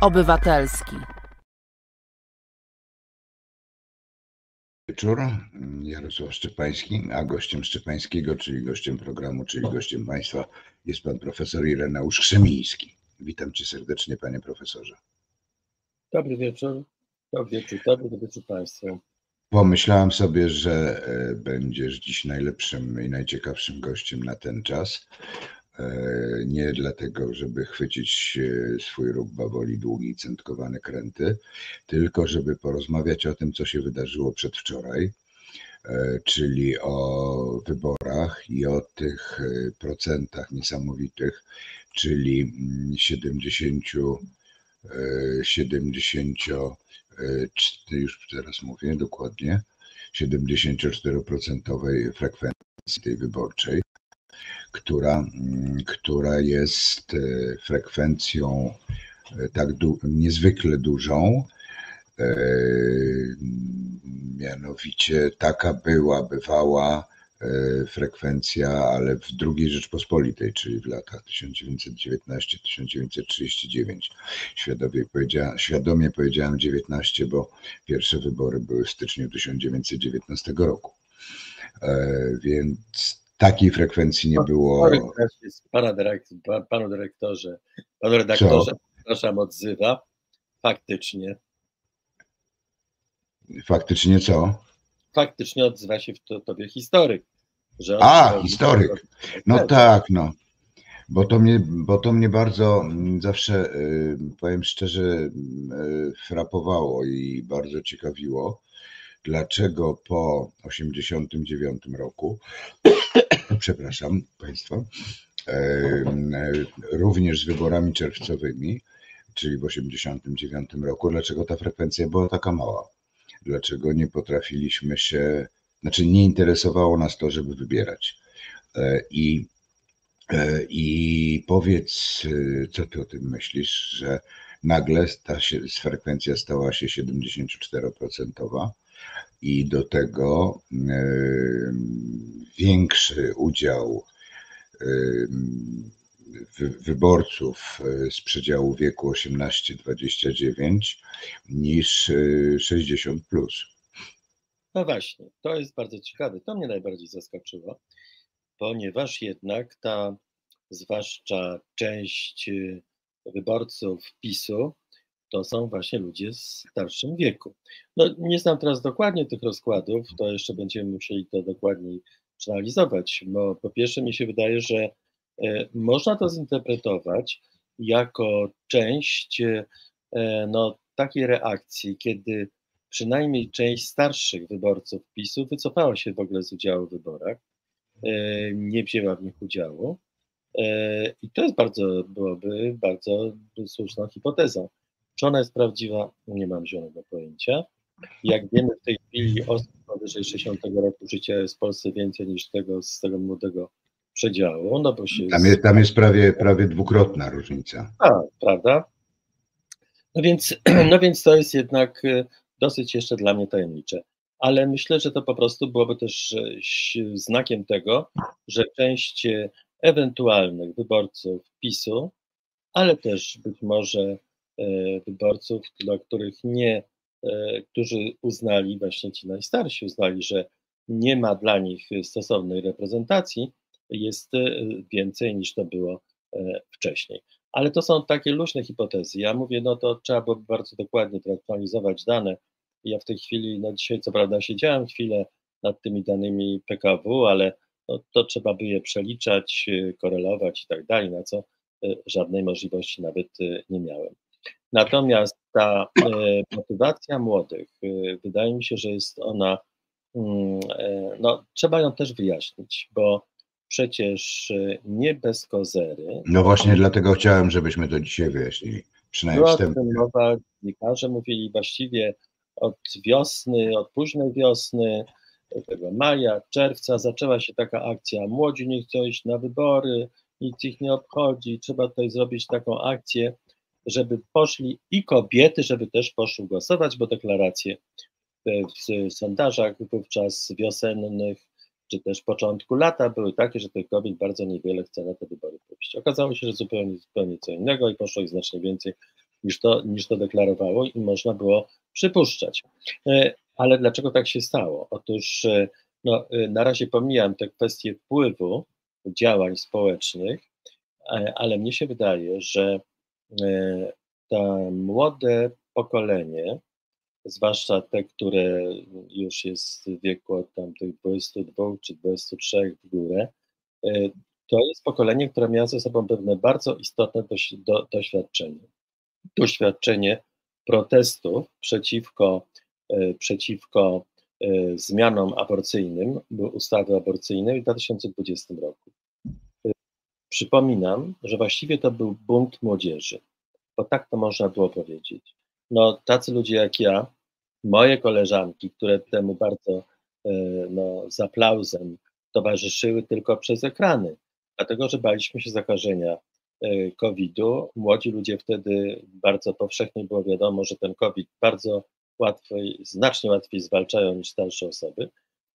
Obywatelski. Wieczór. Jarosław Szczepański, a gościem Szczepańskiego, czyli gościem programu, czyli gościem Państwa jest pan profesor Ireneusz Krzemiński. Witam cię serdecznie, panie profesorze. Dobry wieczór. Dobry wieczór, dobry wieczór Państwu. Pomyślałem sobie, że e, będziesz dziś najlepszym i najciekawszym gościem na ten czas. E, nie dlatego, żeby chwycić e, swój róg bawoli długi, centkowane kręty, tylko żeby porozmawiać o tym, co się wydarzyło przedwczoraj, czyli o wyborach i o tych procentach niesamowitych, czyli 70, 70 już teraz mówię dokładnie, 74% frekwencji tej wyborczej, która, mm, która jest e, frekwencją e, tak du niezwykle dużą, e, mianowicie taka była, bywała frekwencja, ale w II Rzeczpospolitej, czyli w latach 1919-1939. Świadomie, powiedzia, świadomie powiedziałem 19, bo pierwsze wybory były w styczniu 1919 roku. Więc takiej frekwencji nie było. Pana dyrektor, panu dyrektorze, panu redaktorze, Co? przepraszam, odzywa. Faktycznie. Faktycznie co? faktycznie odzywa się w to, tobie historyk. Że A, historyk. No tak, no. Bo to mnie, bo to mnie bardzo mm, zawsze, y, powiem szczerze, y, frapowało i bardzo ciekawiło, dlaczego po 89 roku, przepraszam Państwa, również z wyborami czerwcowymi, czyli w 89 roku, dlaczego ta frekwencja była taka mała dlaczego nie potrafiliśmy się, znaczy nie interesowało nas to, żeby wybierać. E, I, e, i powiedz, e, co ty o tym myślisz, że nagle ta frekwencja stała się 74% i do tego większy udział wyborców e, z przedziału wieku 18-29 niż 60 e, plus. No właśnie, to jest bardzo ciekawe. To mnie najbardziej zaskoczyło, ponieważ jednak ta zwłaszcza część e, wyborców PiSu to są właśnie ludzie w starszym wieku. No, nie znam teraz dokładnie tych rozkładów, to jeszcze będziemy musieli to dokładniej przeanalizować, bo po pierwsze mi się wydaje, że E, można to zinterpretować jako część e, no, takiej reakcji, kiedy przynajmniej część starszych wyborców PiSu wycofała się w ogóle z udziału w wyborach, e, nie wzięła w nich udziału. I to jest bardzo, byłoby bardzo słuszną hipotezą. Czy ona jest prawdziwa? Nie mam zielonego pojęcia. Jak wiemy, w tej chwili osób powyżej 60 roku życia jest w Polsce więcej niż tego z tego młodego przedziału. No bo się tam, jest, tam jest prawie, prawie dwukrotna różnica. A, prawda? No więc, no więc to jest jednak y, dosyć jeszcze dla mnie tajemnicze. Ale myślę, że to po prostu byłoby też znakiem tego, że część y, ewentualnych wyborców PiSu, ale też być może wyborców, dla których nie, którzy uznali, właśnie ci najstarsi uznali, że nie ma dla nich stosownej reprezentacji, jest e, więcej niż to było e, wcześniej. Ale to są takie luźne hipotezy. Ja mówię, no to trzeba było bardzo dokładnie aktualizować dane. Ja w tej chwili, no dzisiaj co prawda siedziałem chwilę nad tymi danymi PKW, ale no, to trzeba by je przeliczać, e, korelować i tak dalej, na co żadnej możliwości nawet nie miałem. Natomiast ta motywacja młodych, wydaje mi się, że jest ona, mm, no, trzeba ją też wyjaśnić, bo przecież e, nie bez kozery. No właśnie dlatego chciałem, żebyśmy to dzisiaj wyjaśnili. Przynajmniej Była wstępnie. mowa, dziennikarze mówili właściwie od wiosny, od późnej wiosny, tego maja, czerwca zaczęła się taka akcja. Młodzi nie chcą iść na wybory, nic ich nie obchodzi. Trzeba tutaj zrobić taką akcję, żeby poszli i kobiety, żeby też poszły głosować, bo deklaracje w sondażach wówczas wiosennych czy też początku lata były takie, że tych kobiet bardzo niewiele chce na te wybory pójść. Okazało się, że zupełnie, zupełnie co innego i poszło ich znacznie więcej niż to, niż to deklarowało i można było przypuszczać. Ale dlaczego tak się stało? Otóż no, na razie pomijam te kwestie wpływu działań społecznych, ale mnie się wydaje, że to młode pokolenie, zwłaszcza te, które już jest w wieku od tam tych 22 czy 23 w górę, e, to jest pokolenie, które miało ze sobą pewne bardzo istotne do, doświadczenie. Doświadczenie protestów przeciwko, e, przeciwko e, zmianom aborcyjnym, ustawy aborcyjnej w 2020 roku. Przypominam, że właściwie to był bunt młodzieży bo tak to można było powiedzieć. No, tacy ludzie jak ja, moje koleżanki, które temu bardzo e, no, z aplauzem towarzyszyły tylko przez ekrany, dlatego że baliśmy się zakażenia e, COVID-u. Młodzi ludzie wtedy bardzo powszechnie było wiadomo, że ten COVID bardzo łatwiej, znacznie łatwiej zwalczają niż starsze osoby.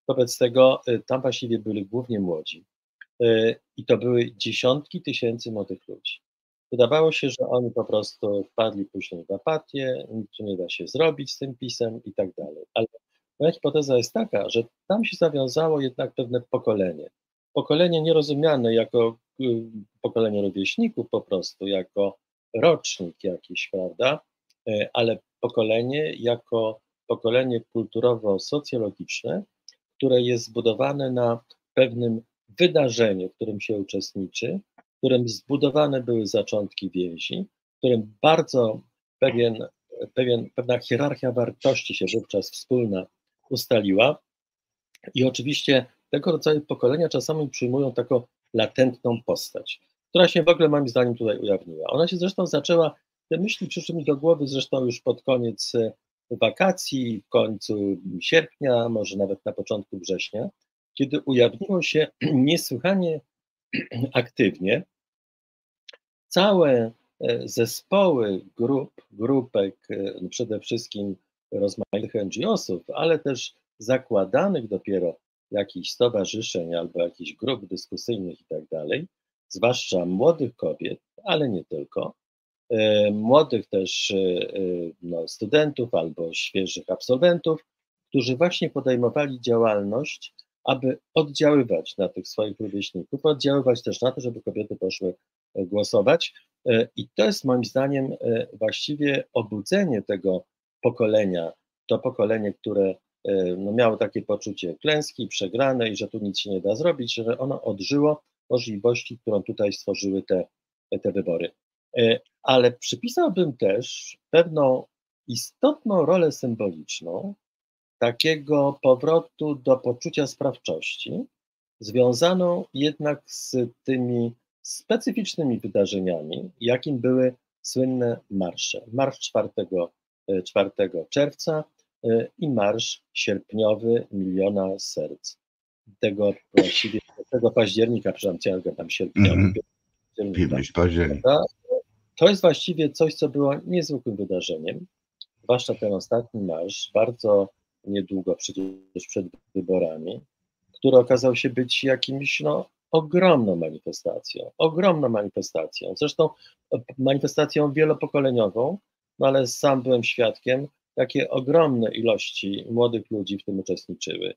Wobec tego e, tam właściwie byli głównie młodzi. I to były dziesiątki tysięcy młodych ludzi. Wydawało się, że oni po prostu wpadli później w apatię, nic nie da się zrobić z tym pisem i tak dalej. Ale moja hipoteza jest taka, że tam się zawiązało jednak pewne pokolenie. Pokolenie nierozumiane jako y, pokolenie rówieśników po prostu, jako rocznik jakiś, prawda? E, ale pokolenie jako pokolenie kulturowo-socjologiczne, które jest zbudowane na pewnym wydarzeniu, w którym się uczestniczy, którym zbudowane były zaczątki więzi, w którym bardzo pewien, pewien, pewna hierarchia wartości się wówczas wspólna ustaliła. I oczywiście tego rodzaju pokolenia czasami przyjmują taką latentną postać, która się w ogóle moim zdaniem tutaj ujawniła. Ona się zresztą zaczęła, te myśli przyszły mi do głowy zresztą już pod koniec e, wakacji, w końcu sierpnia, może nawet na początku września, kiedy ujawniło się niesłychanie aktywnie całe e, zespoły grup, grupek, e, no przede wszystkim rozmaitych NGO-sów, ale też zakładanych dopiero jakichś stowarzyszeń albo jakichś grup dyskusyjnych i tak dalej, zwłaszcza młodych kobiet, ale nie tylko, e, młodych też no, studentów albo świeżych absolwentów, którzy właśnie podejmowali działalność, aby oddziaływać na tych swoich rówieśników, oddziaływać też na to, żeby kobiety poszły głosować. E, I to jest moim zdaniem e, właściwie obudzenie tego pokolenia, to pokolenie, które e, no, miało takie poczucie klęski, przegrane i że tu nic się nie da zrobić, że ono odżyło możliwości, którą tutaj stworzyły te, te wybory. Ale przypisałbym też pewną istotną rolę symboliczną takiego powrotu do poczucia sprawczości, związaną jednak z tymi specyficznymi wydarzeniami, jakim były słynne marsze. Marsz 4, 4 e, czerwca e, i marsz sierpniowy Miliona Serc. Tego właściwie tego października, przepraszam, tam sierpniowy. Mm październik. To jest właściwie coś, co było niezwykłym wydarzeniem, zwłaszcza ten ostatni marsz, bardzo niedługo przecież przed wyborami, który okazał się być jakimś no, ogromną manifestacją, ogromną manifestacją, zresztą manifestacją wielopokoleniową, no ale sam byłem świadkiem, jakie ogromne ilości młodych ludzi w tym uczestniczyły.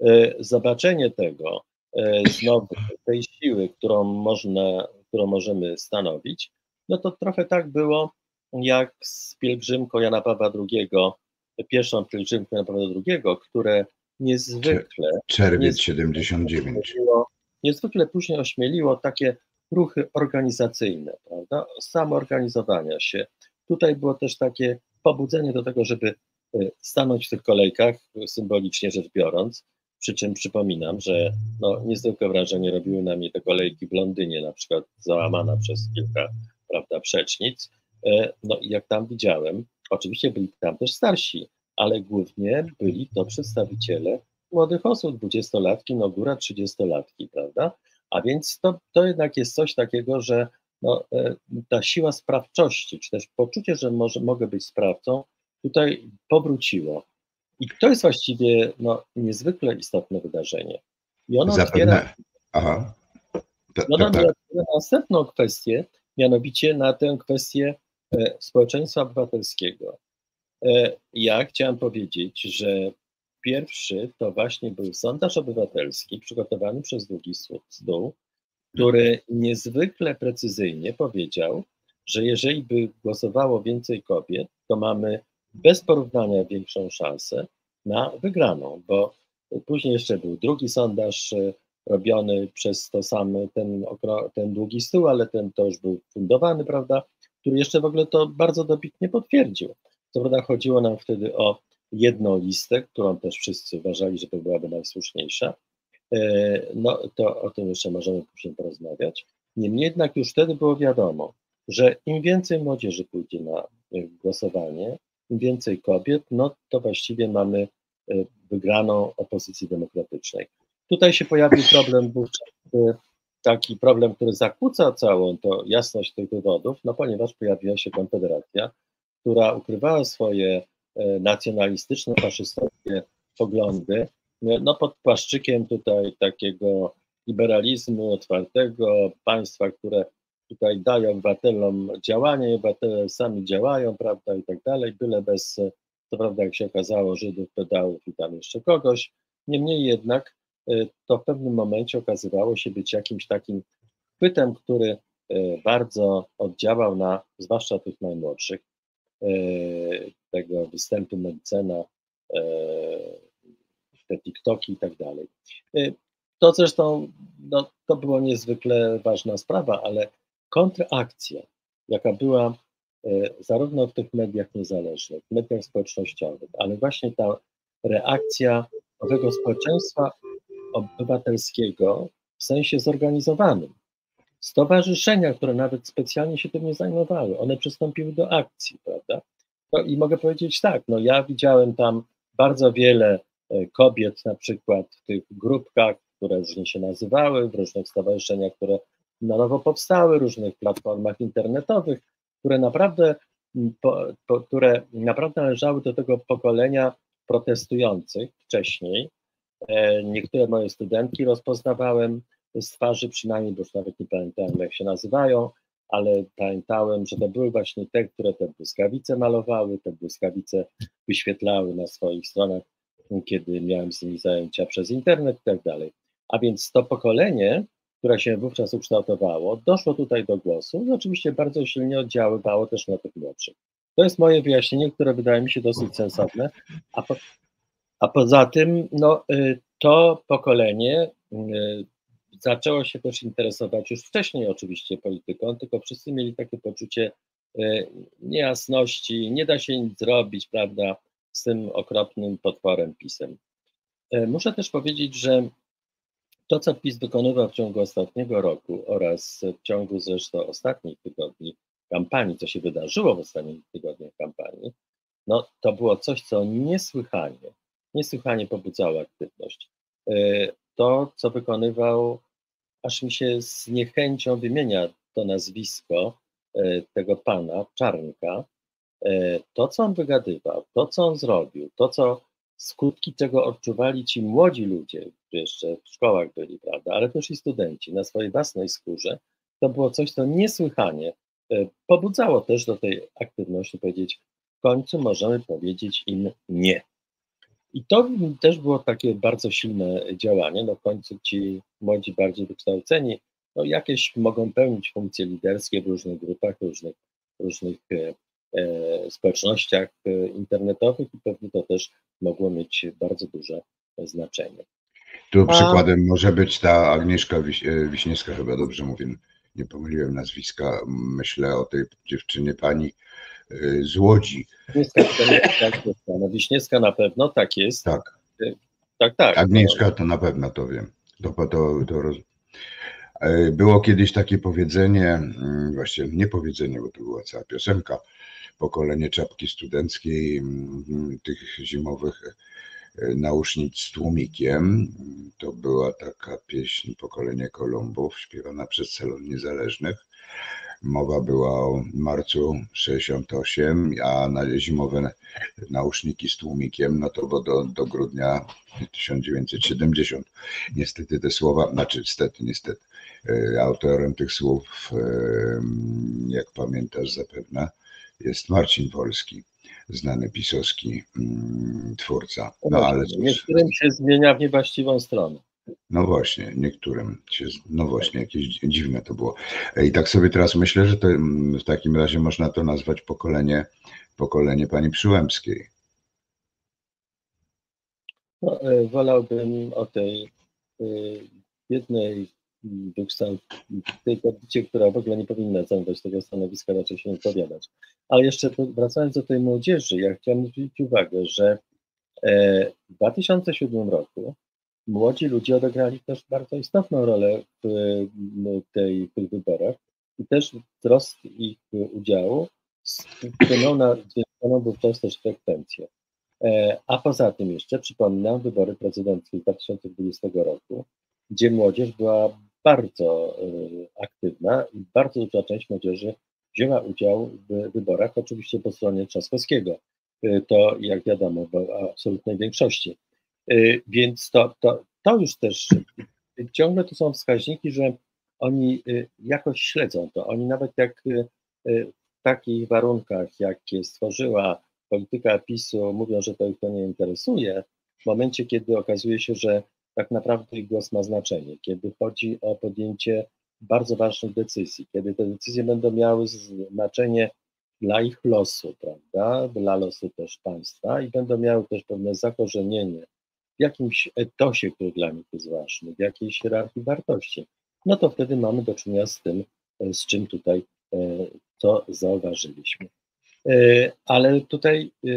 E, zobaczenie tego, e, znowu tej siły, którą, można, którą możemy stanowić, no to trochę tak było jak z pielgrzymką Jana Pawła II, pierwszą pielgrzymką Jana Pawła II, które niezwykle. Czerwiec niezwykle 79 niezwykle później ośmieliło takie ruchy organizacyjne, prawda, samoorganizowania się. Tutaj było też takie pobudzenie do tego, żeby e, stanąć w tych kolejkach, symbolicznie rzecz biorąc, przy czym przypominam, że no, niezwykłe wrażenie robiły na mnie te kolejki w Londynie, na przykład załamana przez kilka prawda, przecznic. E, no i jak tam widziałem, oczywiście byli tam też starsi, ale głównie byli to przedstawiciele młodych osób, dwudziestolatki, no góra trzydziestolatki, prawda? A więc to, to jednak jest coś takiego, że no, e, ta siła sprawczości, czy też poczucie, że może, mogę być sprawcą, tutaj powróciło. I to jest właściwie no, niezwykle istotne wydarzenie. I ono Zapewne. otwiera, Aha. To, to, to, następną kwestię, mianowicie na tę kwestię społeczeństwa obywatelskiego. Ja chciałem powiedzieć, że pierwszy to właśnie był sondaż obywatelski przygotowany przez Długi Stół, który niezwykle precyzyjnie powiedział, że jeżeli by głosowało więcej kobiet, to mamy bez porównania większą szansę na wygraną, bo później jeszcze był drugi sondaż e, robiony przez to samy ten, ten długi stół, ale ten to już był fundowany, prawda, który jeszcze w ogóle to bardzo dobitnie potwierdził. Co prawda chodziło nam wtedy o jedną listę, którą też wszyscy uważali, że to byłaby najsłuszniejsza. E, no to o tym jeszcze możemy później porozmawiać. Niemniej jednak już wtedy było wiadomo, że im więcej młodzieży pójdzie na e, głosowanie, im więcej kobiet, no to właściwie mamy e, wygraną opozycji demokratycznej. Tutaj się pojawił problem wówczas, taki problem, który zakłóca całą to jasność tych wywodów, no ponieważ pojawiła się Konfederacja, która ukrywała swoje e, nacjonalistyczne, faszystowskie poglądy, no pod płaszczykiem tutaj takiego liberalizmu otwartego, państwa, które tutaj dają obywatelom działanie, obywatele sami działają, prawda, i tak dalej, byle bez, to prawda, jak się okazało, Żydów, pedałów i tam jeszcze kogoś. Niemniej jednak e, to w pewnym momencie okazywało się być jakimś takim chwytem, który e, bardzo oddziałał na, zwłaszcza tych najmłodszych, e, tego występu Mencena, te TikToki i tak dalej. To zresztą, no, to było niezwykle ważna sprawa, ale kontrakcja, jaka była zarówno w tych mediach niezależnych, mediach społecznościowych, ale właśnie ta reakcja owego społeczeństwa obywatelskiego w sensie zorganizowanym. Stowarzyszenia, które nawet specjalnie się tym nie zajmowały, one przystąpiły do akcji, prawda? No i mogę powiedzieć tak, no ja widziałem tam bardzo wiele e, kobiet na przykład w tych grupkach, które różnie się nazywały, w różnych stowarzyszeniach, które na nowo powstały, różnych platformach internetowych, które naprawdę, po, po, które naprawdę należały do tego pokolenia protestujących wcześniej. E, niektóre moje studentki rozpoznawałem z twarzy przynajmniej, bo już nawet nie pamiętałem jak się nazywają, ale pamiętałem, że to były właśnie te, które te błyskawice malowały, te błyskawice wyświetlały na swoich stronach, kiedy miałem z nimi zajęcia przez internet i tak dalej. A więc to pokolenie które się wówczas ukształtowało, doszło tutaj do głosu i oczywiście bardzo silnie oddziaływało też na tych młodszych. To jest moje wyjaśnienie, które wydaje mi się dosyć sensowne. A, po, a poza tym, no, y, to pokolenie y, zaczęło się też interesować już wcześniej oczywiście polityką, tylko wszyscy mieli takie poczucie y, niejasności, nie da się nic zrobić, prawda, z tym okropnym potworem pisem. Muszę też powiedzieć, że to, co PiS wykonywał w ciągu ostatniego roku oraz w ciągu zresztą ostatnich tygodni kampanii, co się wydarzyło w ostatnich tygodniach kampanii, no to było coś, co niesłychanie, niesłychanie pobudzało aktywność. E, to, co wykonywał, aż mi się z niechęcią wymienia to nazwisko e, tego pana, Czarnka, e, to, co on wygadywał, to, co on zrobił, to, co skutki czego odczuwali ci młodzi ludzie, którzy jeszcze w szkołach byli, prawda, ale też i studenci na swojej własnej skórze, to było coś, co niesłychanie pobudzało też do tej aktywności powiedzieć, w końcu możemy powiedzieć im nie. I to też było takie bardzo silne działanie, no w końcu ci młodzi, bardziej wykształceni, no jakieś mogą pełnić funkcje liderskie w różnych grupach, różnych, różnych e, e społecznościach e, internetowych i pewnie to też mogło mieć bardzo duże znaczenie. Tu przykładem może być ta Agnieszka e, Wiśniewska, chyba dobrze mówię, nie pomyliłem nazwiska. Myślę o tej dziewczynie pani z Łodzi. Wiśniewska, no Wiśniewska na pewno, tak jest. Tak. E, tak, tak. Agnieszka to na pewno to wiem. To, to, to roz... Było kiedyś takie powiedzenie, mm, właściwie nie powiedzenie, bo to była cała piosenka, pokolenie czapki studenckiej, mm, tych zimowych nausznic z tłumikiem. To była taka pieśń Pokolenie Kolumbów, śpiewana przez Salon Niezależnych. Mowa była o marcu 68, a na zimowe nauszniki z tłumikiem, no to było do, do grudnia 1970. Niestety te słowa, znaczy niestety, niestety, e, autorem tych słów, e, jak pamiętasz zapewne, jest Marcin Wolski, znany pisowski mm, twórca. No, ale Niektórym się zmienia w niewłaściwą stronę. No właśnie, niektórym się, no właśnie, jakieś dziwne to było. I tak sobie teraz myślę, że to mm, w takim razie można to nazwać pokolenie, pokolenie pani Przyłębskiej. No, e, wolałbym o tej e, jednej tej kobiecie, która w ogóle nie powinna zajmować tego stanowiska, raczej się wypowiadać. Ale jeszcze wracając do tej młodzieży, ja chciałem zwrócić uwagę, że e, w 2007 roku młodzi ludzie odegrali też bardzo istotną rolę w, tej, w tych wyborach i też wzrost ich udziału wpłynął na zwiększoną wówczas też frekwencję. E, a poza tym jeszcze przypominam wybory prezydenckie 2020 roku, gdzie młodzież była bardzo e, aktywna i bardzo duża część młodzieży wzięła udział w wyborach, oczywiście po stronie Trzaskowskiego. E, to, jak wiadomo, w absolutnej większości. Więc to, to, to już też ciągle to są wskaźniki, że oni jakoś śledzą to. Oni nawet jak w takich warunkach, jakie stworzyła polityka PiSu mówią, że to ich to nie interesuje, w momencie, kiedy okazuje się, że tak naprawdę ich głos ma znaczenie, kiedy chodzi o podjęcie bardzo ważnych decyzji, kiedy te decyzje będą miały znaczenie dla ich losu, prawda, dla losu też państwa i będą miały też pewne zakorzenienie w jakimś etosie, który dla nich jest ważny, w jakiejś hierarchii wartości, no to wtedy mamy do czynienia z tym, z czym tutaj e, to zauważyliśmy. E, ale tutaj, e,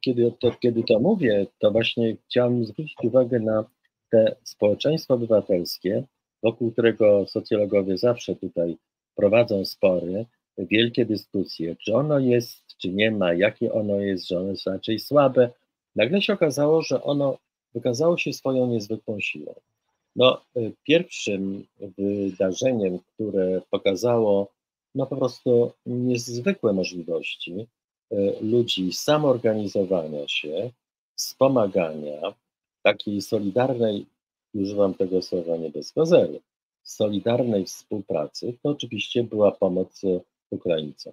kiedy to, kiedy to mówię, to właśnie chciałem zwrócić uwagę na te społeczeństwo obywatelskie, wokół którego socjologowie zawsze tutaj prowadzą spory, wielkie dyskusje, czy ono jest, czy nie ma, jakie ono jest, że ono jest raczej słabe. Nagle się okazało, że ono wykazało się swoją niezwykłą siłą. No, e, pierwszym wydarzeniem, które pokazało no po prostu niezwykłe możliwości e, ludzi samoorganizowania się, wspomagania, takiej solidarnej, używam tego słowa nie bez kozery, solidarnej współpracy, to oczywiście była pomoc Ukraińcom.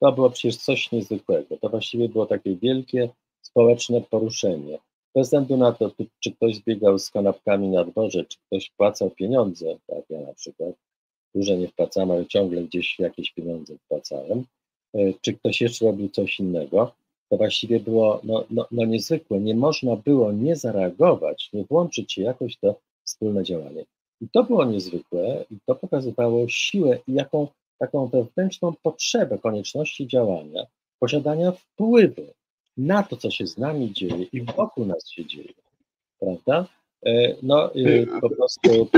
To było przecież coś niezwykłego. To właściwie było takie wielkie społeczne poruszenie. Bez względu na to, czy ktoś zbiegał z kanapkami na dworze, czy ktoś płacał pieniądze, tak ja na przykład, duże nie wpłacałem, ale ciągle gdzieś jakieś pieniądze wpłacałem, e, czy ktoś jeszcze robił coś innego, to właściwie było no, no, no niezwykłe. Nie można było nie zareagować, nie włączyć się jakoś to wspólne działanie. I to było niezwykłe i to pokazywało siłę i jaką taką wewnętrzną potrzebę konieczności działania, posiadania wpływu na to, co się z nami dzieje i wokół nas się dzieje. Prawda? E, no, e, po prostu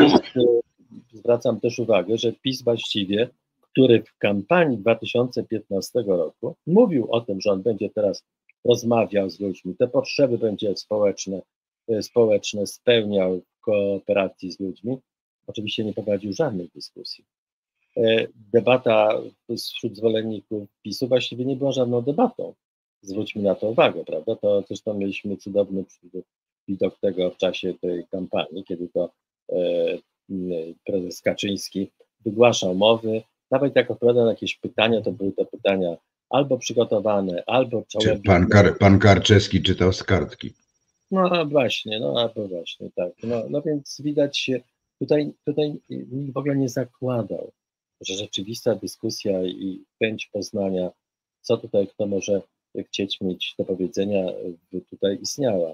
zwracam też uwagę, że PiS właściwie, który w kampanii 2015 roku mówił o tym, że on będzie teraz rozmawiał z ludźmi, te potrzeby będzie społeczne, e, społeczne spełniał w kooperacji z ludźmi, oczywiście nie prowadził żadnej dyskusji. E, debata wśród zwolenników PiSu właściwie nie była żadną debatą. Zwróćmy na to uwagę, prawda? To zresztą mieliśmy cudowny widok tego w czasie tej kampanii, kiedy to e, prezes Kaczyński wygłaszał mowy, nawet jak odpowiadał na jakieś pytania, to były to pytania albo przygotowane, albo Czy pan, Kar, pan Karczewski czytał z kartki. No właśnie, no albo właśnie, tak. No, no więc widać, tutaj, tutaj nikt w ogóle nie zakładał, że rzeczywista dyskusja i chęć poznania, co tutaj kto może chcieć mieć do powiedzenia, tutaj istniała.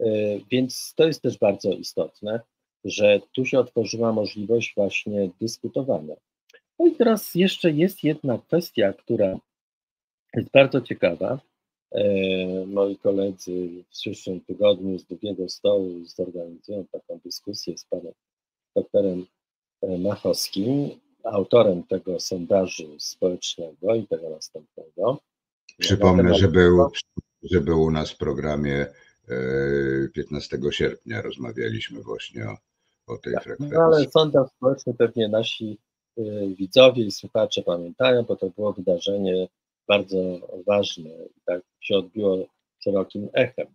E, więc to jest też bardzo istotne że tu się otworzyła możliwość właśnie dyskutowania. No i teraz jeszcze jest jedna kwestia, która jest bardzo ciekawa. E, moi koledzy w przyszłym tygodniu z drugiego stołu zorganizują taką dyskusję z panem doktorem e, Machowskim, autorem tego sondażu społecznego i tego następnego. Przypomnę, że był, że był u nas w programie 15 e, sierpnia rozmawialiśmy właśnie o, o tej tak, frekwencji. No ale sondaż społeczny pewnie nasi y, widzowie i słuchacze pamiętają, bo to było wydarzenie bardzo ważne i tak się odbiło szerokim echem.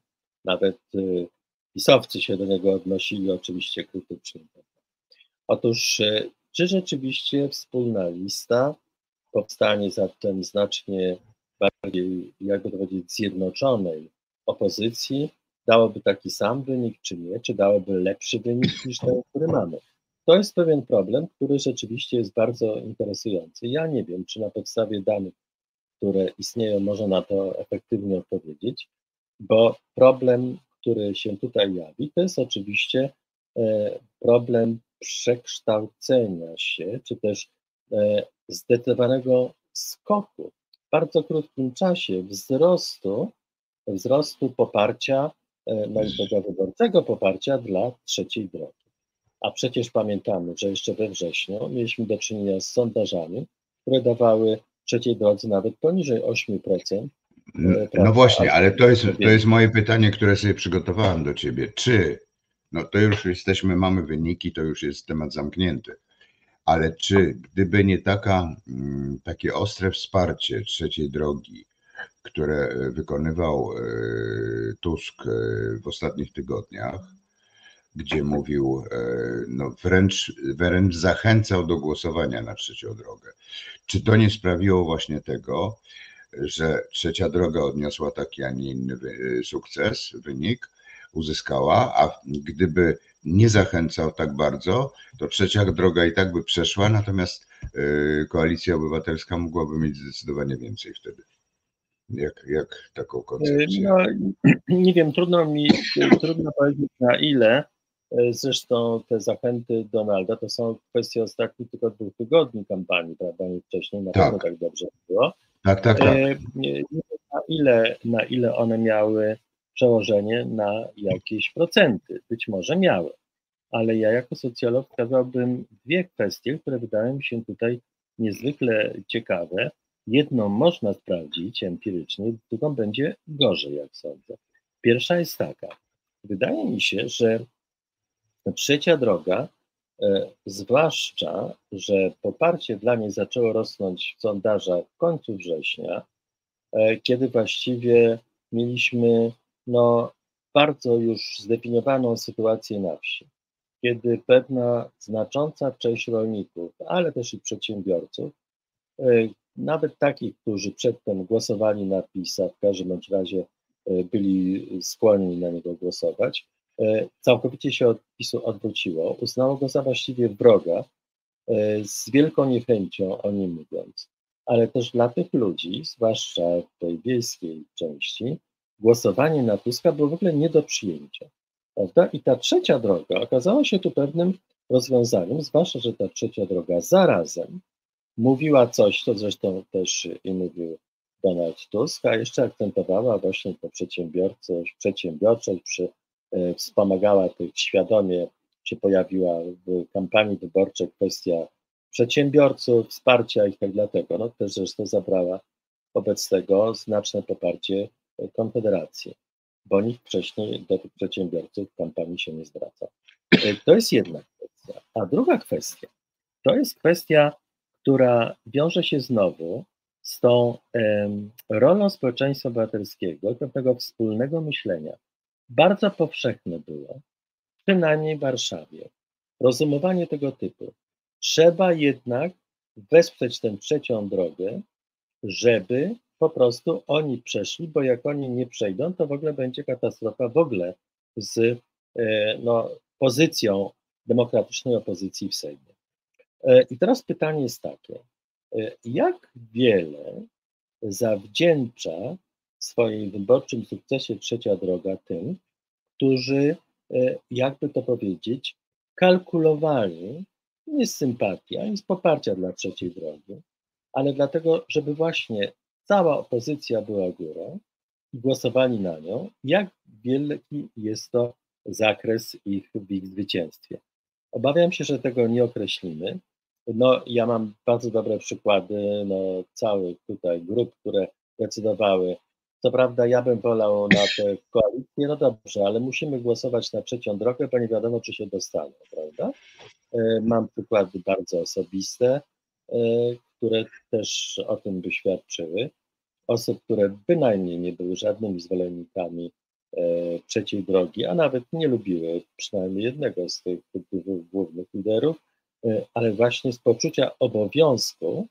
Nawet y, pisowcy się do niego odnosili oczywiście krytycznie. Otóż, czy rzeczywiście wspólna lista powstanie zatem znacznie bardziej, jakby to powiedzieć, zjednoczonej opozycji, dałoby taki sam wynik, czy nie, czy dałoby lepszy wynik niż ten, który mamy. To jest pewien problem, który rzeczywiście jest bardzo interesujący. Ja nie wiem, czy na podstawie danych, które istnieją, można na to efektywnie odpowiedzieć, bo problem, który się tutaj jawi, to jest oczywiście e, problem przekształcenia się, czy też e, zdecydowanego skoku bardzo krótkim czasie wzrostu, wzrostu poparcia, e, no i tego wyborczego poparcia dla trzeciej drogi. A przecież pamiętamy, że jeszcze we wrześniu mieliśmy do czynienia z sondażami, które dawały trzeciej drodze nawet poniżej 8%. No, no właśnie, ale to jest, to jest moje pytanie, które sobie przygotowałem do ciebie. Czy, no to już jesteśmy, mamy wyniki, to już jest temat zamknięty, ale czy gdyby nie taka, mm, takie ostre wsparcie trzeciej drogi, które wykonywał e, Tusk e, w ostatnich tygodniach, gdzie mówił, e, no wręcz, wręcz zachęcał do głosowania na trzecią drogę. Czy to nie sprawiło właśnie tego, że trzecia droga odniosła taki, a nie inny sukces, wynik, uzyskała, a gdyby nie zachęcał tak bardzo, to trzecia droga i tak by przeszła, natomiast e, koalicja obywatelska mogłaby mieć zdecydowanie więcej wtedy. Jak, jak taką koncepcję? No, nie wiem, trudno mi trudno powiedzieć na ile, E, zresztą te zachęty Donalda to są kwestie ostatnich tylko dwóch tygodni kampanii, prawda? Nie wcześniej na tak. pewno tak dobrze było. Tak, tak, tak. E, wiem na ile, na ile one miały przełożenie na jakieś procenty. Być może miały, ale ja jako socjolog wskazałbym dwie kwestie, które wydają mi się tutaj niezwykle ciekawe. Jedną można sprawdzić empirycznie, drugą będzie gorzej, jak sądzę. Pierwsza jest taka. Wydaje mi się, że Trzecia droga, e, zwłaszcza, że poparcie dla niej zaczęło rosnąć w sondażach w końcu września, e, kiedy właściwie mieliśmy no, bardzo już zdefiniowaną sytuację na wsi, kiedy pewna znacząca część rolników, ale też i przedsiębiorców, e, nawet takich, którzy przedtem głosowali na PiS, a w każdym bądź razie byli skłonni na niego głosować, E, całkowicie się od PiSu odwróciło, uznało go za właściwie wroga, e, z wielką niechęcią o nim mówiąc. Ale też dla tych ludzi, zwłaszcza w tej wiejskiej części, głosowanie na Tuska było w ogóle nie do przyjęcia. Prawda? I ta trzecia droga okazała się tu pewnym rozwiązaniem, zwłaszcza, że ta trzecia droga zarazem mówiła coś, co zresztą też i mówił Donald Tusk, a jeszcze akcentowała właśnie to przedsiębiorczość, przedsiębiorczość przy E, wspomagała tych świadomie, się pojawiła w kampanii wyborczej kwestia przedsiębiorców, wsparcia ich tak dlatego. No też zresztą zabrała wobec tego znaczne poparcie Konfederacji, bo nikt wcześniej do tych przedsiębiorców kampanii się nie zwraca. E, to jest jedna kwestia. A druga kwestia to jest kwestia, która wiąże się znowu z tą um, rolą społeczeństwa obywatelskiego, pewnego wspólnego myślenia bardzo powszechne było, przynajmniej w Warszawie, rozumowanie tego typu. Trzeba jednak wesprzeć tę trzecią drogę, żeby po prostu oni przeszli, bo jak oni nie przejdą, to w ogóle będzie katastrofa w ogóle z e, no, pozycją demokratycznej opozycji w Sejmie. E, I teraz pytanie jest takie, e, jak wiele zawdzięcza w swoim wyborczym sukcesie trzecia droga tym, którzy, jakby to powiedzieć, kalkulowali nie z sympatii, ani z poparcia dla trzeciej drogi, ale dlatego, żeby właśnie cała opozycja była górą i głosowali na nią, jak wielki jest to zakres ich w ich zwycięstwie. Obawiam się, że tego nie określimy. No, ja mam bardzo dobre przykłady no, całych tutaj grup, które decydowały co prawda ja bym wolał na tę koalicję, no dobrze, ale musimy głosować na trzecią drogę, bo nie wiadomo, czy się dostaną, prawda? E, mam przykłady bardzo osobiste, e, które też o tym by świadczyły. Osób, które bynajmniej nie były żadnymi zwolennikami e, trzeciej drogi, a nawet nie lubiły przynajmniej jednego z tych dwóch głównych liderów, ale właśnie z poczucia obowiązku,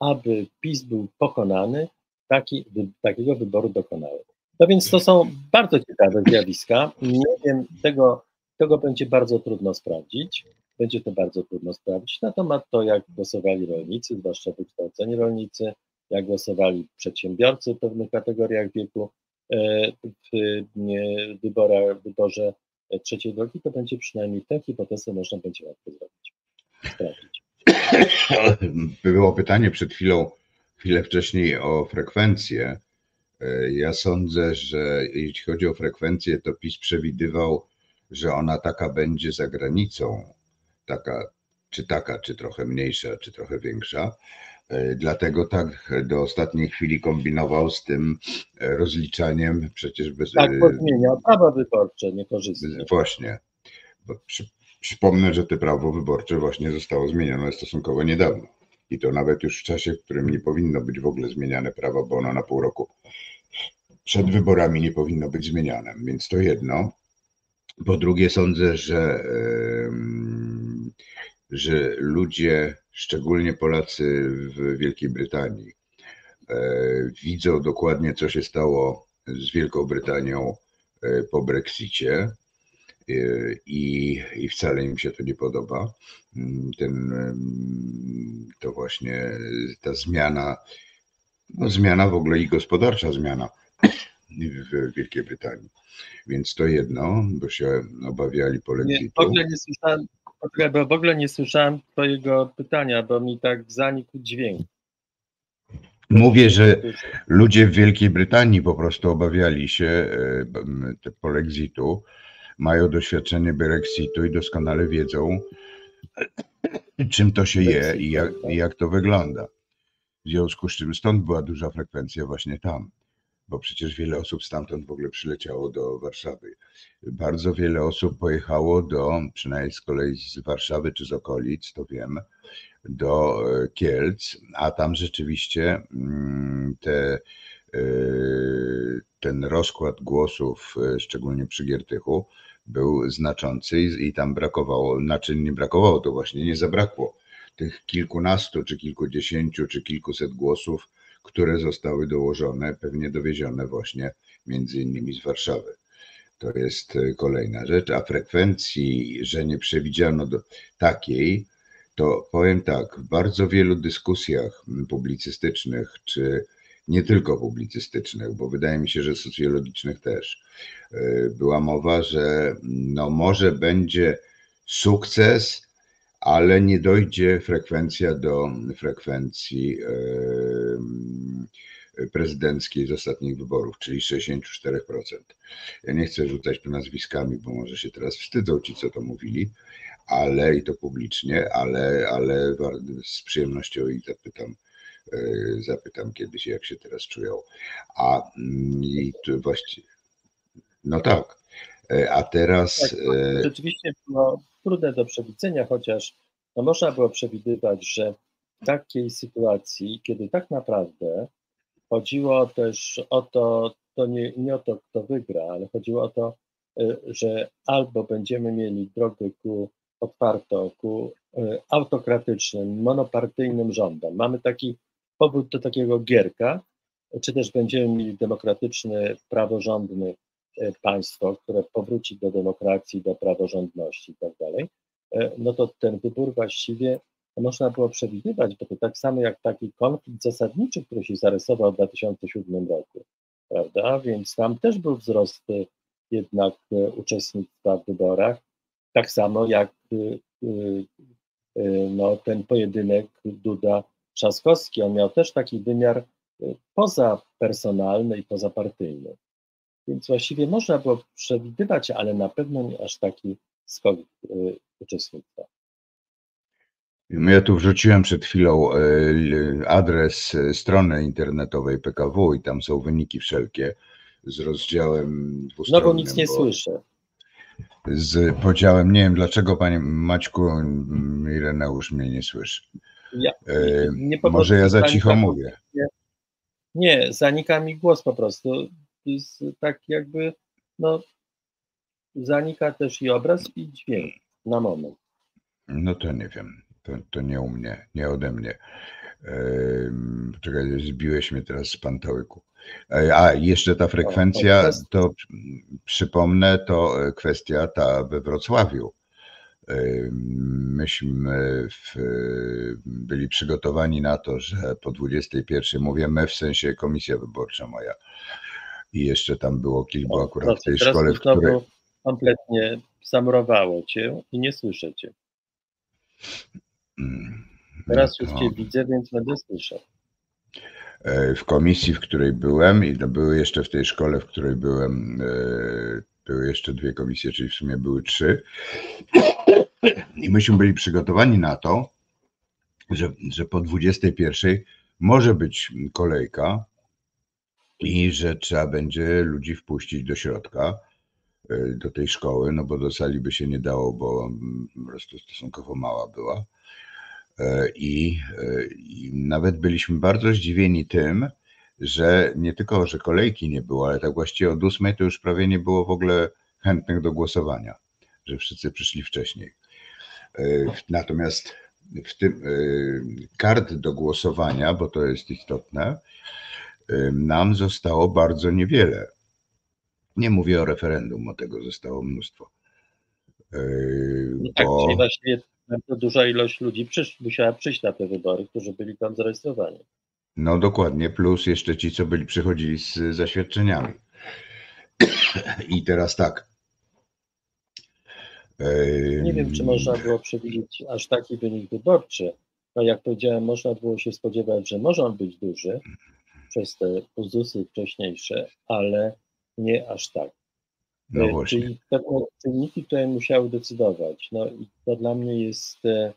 aby PiS był pokonany, taki, takiego wyboru dokonały. No więc to są bardzo ciekawe zjawiska. Nie wiem, tego, tego będzie bardzo trudno sprawdzić. Będzie to bardzo trudno sprawdzić. Na temat to, jak głosowali rolnicy, zwłaszcza wykształceni rolnicy, jak głosowali przedsiębiorcy w pewnych kategoriach wieku e, w wyborach, wyborze trzeciej drogi, to będzie przynajmniej tę hipotezę można będzie łatwo zrobić, sprawdzić. Było pytanie przed chwilą, chwilę wcześniej o frekwencję. E, ja sądzę, że jeśli chodzi o frekwencję, to PiS przewidywał, że ona taka będzie za granicą, taka, czy taka, czy trochę mniejsza, czy trochę większa. E, dlatego tak do ostatniej chwili kombinował z tym e, rozliczaniem przecież bez. Tak, bo zmienia prawa wyborcze niekorzystnie. Właśnie. Przy, przypomnę, że to prawo wyborcze właśnie zostało zmienione stosunkowo niedawno. I to nawet już w czasie, w którym nie powinno być w ogóle zmieniane prawo, bo ono na pół roku przed wyborami nie powinno być zmieniane. Więc to jedno. Po drugie, sądzę, że, że ludzie, szczególnie Polacy w Wielkiej Brytanii, e, widzą dokładnie, co się stało z Wielką Brytanią e, po Brexicie e, i, i wcale im się to nie podoba. Ten, to właśnie ta zmiana, no zmiana w ogóle i gospodarcza zmiana w Wielkiej Brytanii. Więc to jedno, bo się obawiali polexitu. w ogóle nie słyszałem, bo w ogóle nie słyszałem twojego pytania, bo mi tak zanikł dźwięk. Mówię, że ludzie w Wielkiej Brytanii po prostu obawiali się e, polexitu, mają doświadczenie Brexitu i doskonale wiedzą, czym to się je i jak, i jak to wygląda. W związku z czym stąd była duża frekwencja właśnie tam bo przecież wiele osób stamtąd w ogóle przyleciało do Warszawy. Bardzo wiele osób pojechało do, przynajmniej z kolei z Warszawy czy z okolic, to wiem, do e, Kielc, a tam rzeczywiście mm, te, e, ten rozkład głosów, e, szczególnie przy Giertychu, był znaczący i, tam brakowało, znaczy nie brakowało, to właśnie nie zabrakło tych kilkunastu, czy kilkudziesięciu, czy kilkuset głosów które zostały dołożone, pewnie dowiezione właśnie między innymi z Warszawy. To jest e, kolejna rzecz, a frekwencji, że nie przewidziano takiej, to powiem tak, w bardzo wielu dyskusjach publicystycznych, czy nie tylko publicystycznych, bo wydaje mi się, że socjologicznych też, e, była mowa, że no może będzie sukces, ale nie dojdzie frekwencja do frekwencji prezydenckiej z ostatnich wyborów, czyli 64%. Ja nie chcę rzucać tu nazwiskami, bo może się teraz wstydzą ci, co to mówili, ale i to publicznie, ale, ale z przyjemnością ich zapytam, e, zapytam kiedyś, jak się teraz czują. A mm, i to właściwie, no tak. E, a teraz. Tak, e, rzeczywiście było trudne do przewidzenia, chociaż no można było przewidywać, że w takiej sytuacji, kiedy tak naprawdę chodziło też o to, to nie, nie o to, kto wygra, ale chodziło o to, y, że albo będziemy mieli drogę ku otwartą, ku y, autokratycznym, monopartyjnym rządom. Mamy taki powód do takiego gierka, czy też będziemy mieli demokratyczny, praworządny państwo, które powróci do demokracji, do praworządności i tak dalej, E, no to ten wybór właściwie można było przewidywać, bo to tak samo jak taki konflikt zasadniczy, który się zarysował w 2007 roku, prawda? Więc tam też był wzrost e, jednak e, uczestnictwa w wyborach, tak samo jak no, ten pojedynek Duda-Trzaskowski, on miał też taki wymiar pozapersonalny i pozapartyjny. Więc właściwie można było przewidywać, ale na pewno nie aż taki skok uczestnictwa. Ja tu wrzuciłem przed chwilą e, adres e, strony internetowej PKW i tam są wyniki wszelkie z rozdziałem dwustronnym. No bo nic nie słyszę. Z podziałem, nie wiem dlaczego panie Maćku Ireneusz mnie nie słyszy. Ja, nie, nie Może ja za cicho mówię. Nie, zanika mi głos po prostu. Tak jakby, no, zanika też i obraz i dźwięk na moment. No to nie wiem, to, to nie u mnie, nie ode mnie. Czekaj, zbiłeś mnie teraz z pantałyku. A jeszcze ta frekwencja, to przypomnę, to kwestia ta we Wrocławiu. Myśmy w, byli przygotowani na to, że po 21, mówię my w sensie komisja wyborcza moja, i jeszcze tam było kilku akurat w tej szkole, w której... kompletnie zamurowało cię i nie słyszę cię. Mm, Teraz no to... już cię widzę, więc będę słyszał. E, w komisji, w której byłem i to były jeszcze w tej szkole, w której byłem, e, były jeszcze dwie komisje, czyli w sumie były trzy. I myśmy byli przygotowani na to, że, że po 21 może być kolejka i że trzeba będzie ludzi wpuścić do środka, e, do tej szkoły, no bo do sali by się nie dało, bo po prostu stosunkowo mała była. E, I, e, I, nawet byliśmy bardzo zdziwieni tym, że nie tylko, że kolejki nie było, ale tak właściwie od ósmej to już prawie nie było w ogóle chętnych do głosowania, że wszyscy przyszli wcześniej. Natomiast w tym kart do głosowania, bo to jest istotne, nam zostało bardzo niewiele. Nie mówię o referendum, bo tego zostało mnóstwo. No tak, bo... czyli właściwie bardzo duża ilość ludzi przysz, musiała przyjść na te wybory, którzy byli tam zarejestrowani. No dokładnie, plus jeszcze ci, co byli, przychodzili z zaświadczeniami. I teraz tak. Nie wiem, czy można było przewidzieć aż taki wynik wyborczy. No jak powiedziałem, można było się spodziewać, że może on być duży, przez te uzusy wcześniejsze, ale nie aż tak. No e, właśnie. Czyli pewne czynniki, które musiały decydować. No i to dla mnie jest e,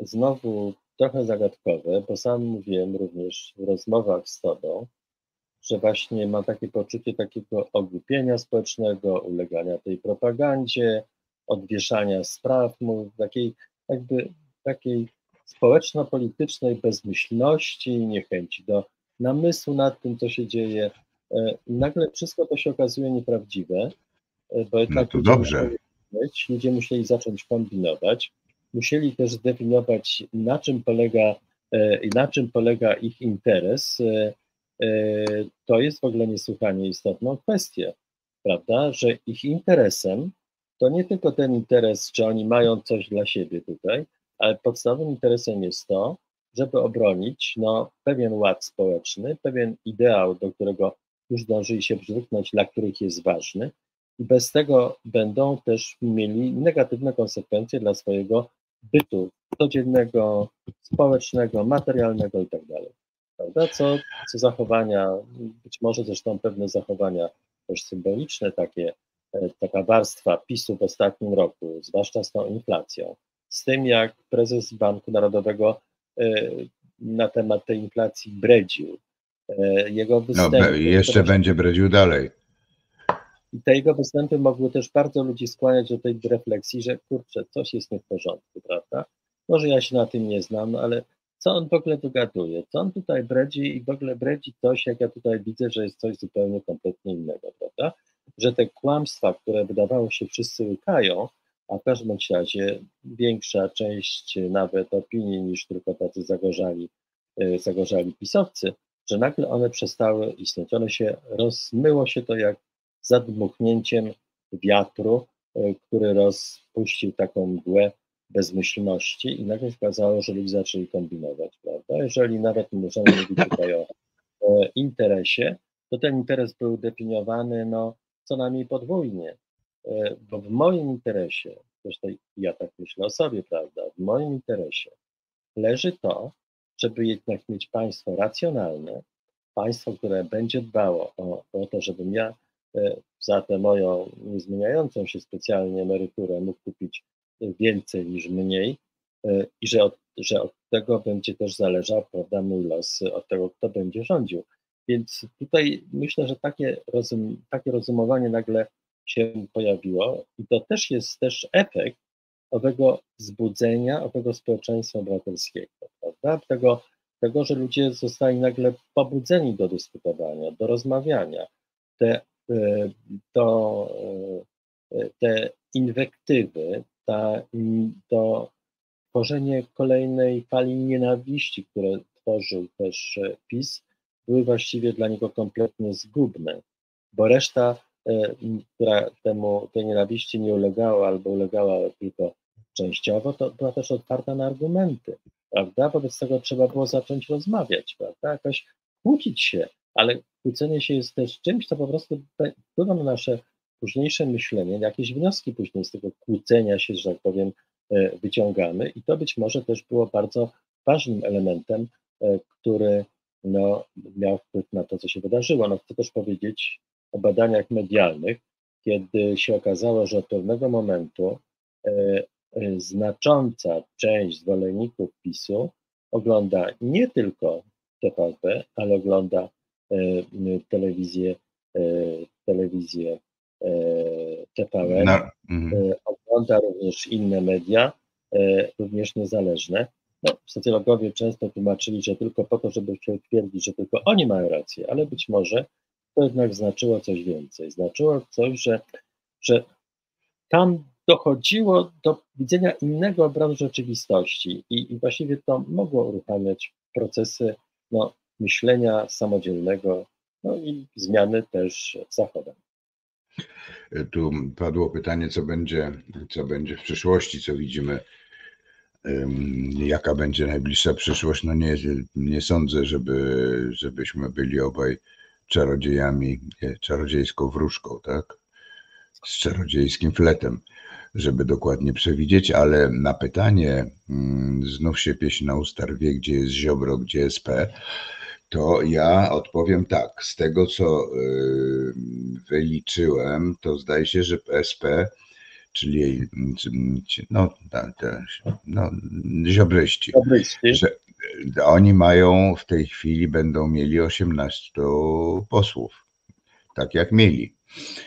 znowu trochę zagadkowe, bo sam mówiłem również w rozmowach z Tobą, że właśnie mam takie poczucie takiego ogłupienia społecznego, ulegania tej propagandzie, odwieszania spraw, takiej jakby takiej społeczno-politycznej bezmyślności, niechęci do namysłu nad tym, co się dzieje. E, nagle wszystko to się okazuje nieprawdziwe, e, bo jednak no to dobrze. Być, ludzie musieli zacząć kombinować, musieli też zdefiniować, na czym polega, e, na czym polega ich interes. To jest w ogóle niesłychanie istotną kwestią, prawda, że ich interesem to nie tylko ten interes, czy oni mają coś dla siebie tutaj, ale podstawowym interesem jest to, żeby obronić no, pewien ład społeczny, pewien ideał, do którego już dążyli się przywyknąć, dla których jest ważny, i bez tego będą też mieli negatywne konsekwencje dla swojego bytu codziennego, społecznego, materialnego itd. Tak Prawda? Co, co zachowania, być może zresztą pewne zachowania też symboliczne, takie, e, taka warstwa PiSu w ostatnim roku, zwłaszcza z tą inflacją, z tym jak prezes Banku Narodowego na temat tej inflacji bredził. E, jego występy, no, jeszcze będzie bredził dalej. I te jego występy mogły też bardzo ludzi skłaniać do tej refleksji, że kurczę, coś jest nie w porządku, prawda? Może ja się na tym nie znam, no ale co on w ogóle wygaduje? Co on tutaj bredzi i w ogóle bredzi coś, jak ja tutaj widzę, że jest coś zupełnie kompletnie innego, prawda? Że te kłamstwa, które wydawało się wszyscy łykają, a w każdym razie większa część nawet opinii niż tylko tacy zagorzali, e, zagorzali pisowcy, że nagle one przestały istnieć. One się, rozmyło się to jak zadmuchnięciem wiatru, e, który rozpuścił taką mgłę bezmyślności i nagle się okazało, że ludzie zaczęli kombinować, prawda? Jeżeli nawet możemy mówić tutaj o, o interesie, to ten interes był definiowany no, co najmniej podwójnie. E, bo w moim interesie, zresztą ja tak myślę o sobie, prawda, w moim interesie leży to, żeby jednak mieć państwo racjonalne, państwo, które będzie dbało o, o to, żebym ja e, za tę moją niezmieniającą się specjalnie emeryturę mógł kupić więcej niż mniej e, i że od, że od tego będzie też zależał prawda, mój los, od tego, kto będzie rządził. Więc tutaj myślę, że takie, rozum, takie rozumowanie nagle się pojawiło i to też jest też efekt owego zbudzenia, owego społeczeństwa obywatelskiego, prawda? Tego, tego, że ludzie zostali nagle pobudzeni do dyskutowania, do rozmawiania. Te, e, to, e, te inwektywy, ta, to tworzenie kolejnej fali nienawiści, które tworzył też PiS, były właściwie dla niego kompletnie zgubne, bo reszta, która temu, tej nienawiści nie ulegała albo ulegała tylko częściowo, to była też otwarta na argumenty, prawda? Wobec tego trzeba było zacząć rozmawiać, prawda? Jakoś kłócić się, ale kłócenie się jest też czymś, co po prostu wpływa na nasze późniejsze myślenie, jakieś wnioski później z tego kłócenia się, że tak powiem, e, wyciągamy i to być może też było bardzo ważnym elementem, e, który no, miał wpływ na to, co się wydarzyło. No, chcę też powiedzieć o badaniach medialnych, kiedy się okazało, że od pewnego momentu e, znacząca część zwolenników PiSu ogląda nie tylko TVP, ale ogląda telewizję, telewizję TVN, no, mm. ogląda również inne media, e, również niezależne. No, socjologowie często tłumaczyli, że tylko po to, żeby się twierdzić, że tylko oni mają rację, ale być może to jednak znaczyło coś więcej. Znaczyło coś, że, że tam dochodziło do widzenia innego obrazu rzeczywistości i, i właściwie to mogło uruchamiać procesy no, myślenia samodzielnego no i zmiany też zachowań. Tu padło pytanie, co będzie, co będzie w przyszłości, co widzimy, jaka będzie najbliższa przyszłość. No nie, nie sądzę, żeby, żebyśmy byli obaj czarodziejami, czarodziejską wróżką, tak? Z czarodziejskim fletem, żeby dokładnie przewidzieć, ale na pytanie, mm, znów się pieśń na usta wie, gdzie jest Ziobro, gdzie jest P, to ja odpowiem tak. Z tego, co y, wyliczyłem, to zdaje się, że PSP, czyli no, te, no, ziobryści, że oni mają w tej chwili, będą mieli 18 posłów, tak jak mieli.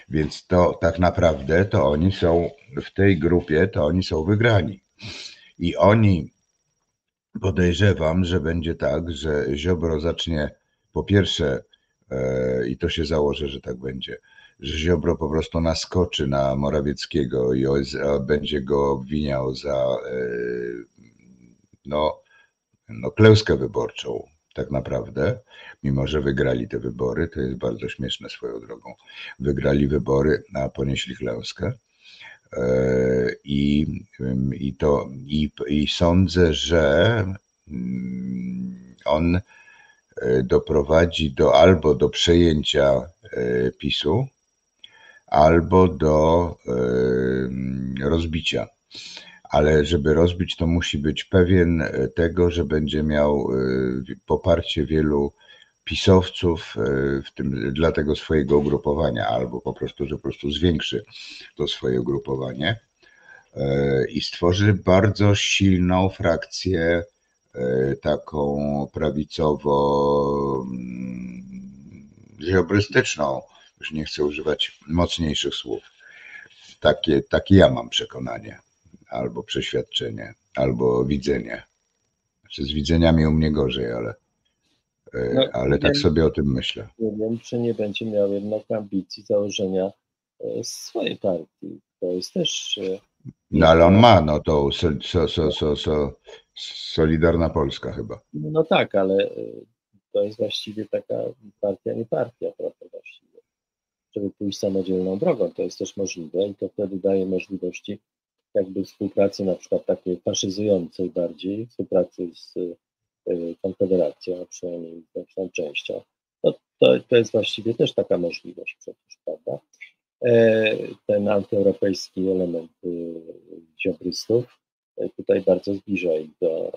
Więc to tak naprawdę to oni są w tej grupie, to oni są wygrani. I oni podejrzewam, że będzie tak, że Ziobro zacznie po pierwsze, e, i to się założę, że tak będzie, że Ziobro po prostu naskoczy na Morawieckiego i będzie go obwiniał za e, no, no, klęskę wyborczą, tak naprawdę, mimo że wygrali te wybory, to jest bardzo śmieszne swoją drogą. Wygrali wybory, a ponieśli klęskę. E, I, i, to, i, i sądzę, że mm, on e, doprowadzi do albo do przejęcia e, PiSu, albo do rozbicia. Ale żeby rozbić, to musi być pewien tego, że będzie miał poparcie wielu pisowców e, w tym, dla tego swojego ugrupowania, albo po prostu, że po prostu zwiększy to swoje ugrupowanie e, i stworzy bardzo silną frakcję e, taką prawicowo ziobrystyczną, już nie chcę używać mocniejszych słów. Takie, takie ja mam przekonanie, albo przeświadczenie, albo widzenie. Znaczy z widzeniami u mnie gorzej, ale E, no, ale tak sobie o tym myślę. Nie wiem, czy nie będzie miał jednak ambicji założenia e, swojej partii. To jest też. E, no ale on ma, no to so, so, so, so, Solidarna Polska chyba. No tak, ale to jest właściwie taka partia, nie partia, prawda, właściwie. Żeby pójść samodzielną drogą, to jest też możliwe i to wtedy daje możliwości jakby współpracy na przykład takiej faszyzującej bardziej, współpracy z Y, Konfederacją, przynajmniej znaczną częścią, no to, to jest właściwie też taka możliwość przecież, prawda? E, ten antyeuropejski element e, tutaj bardzo zbliża ich do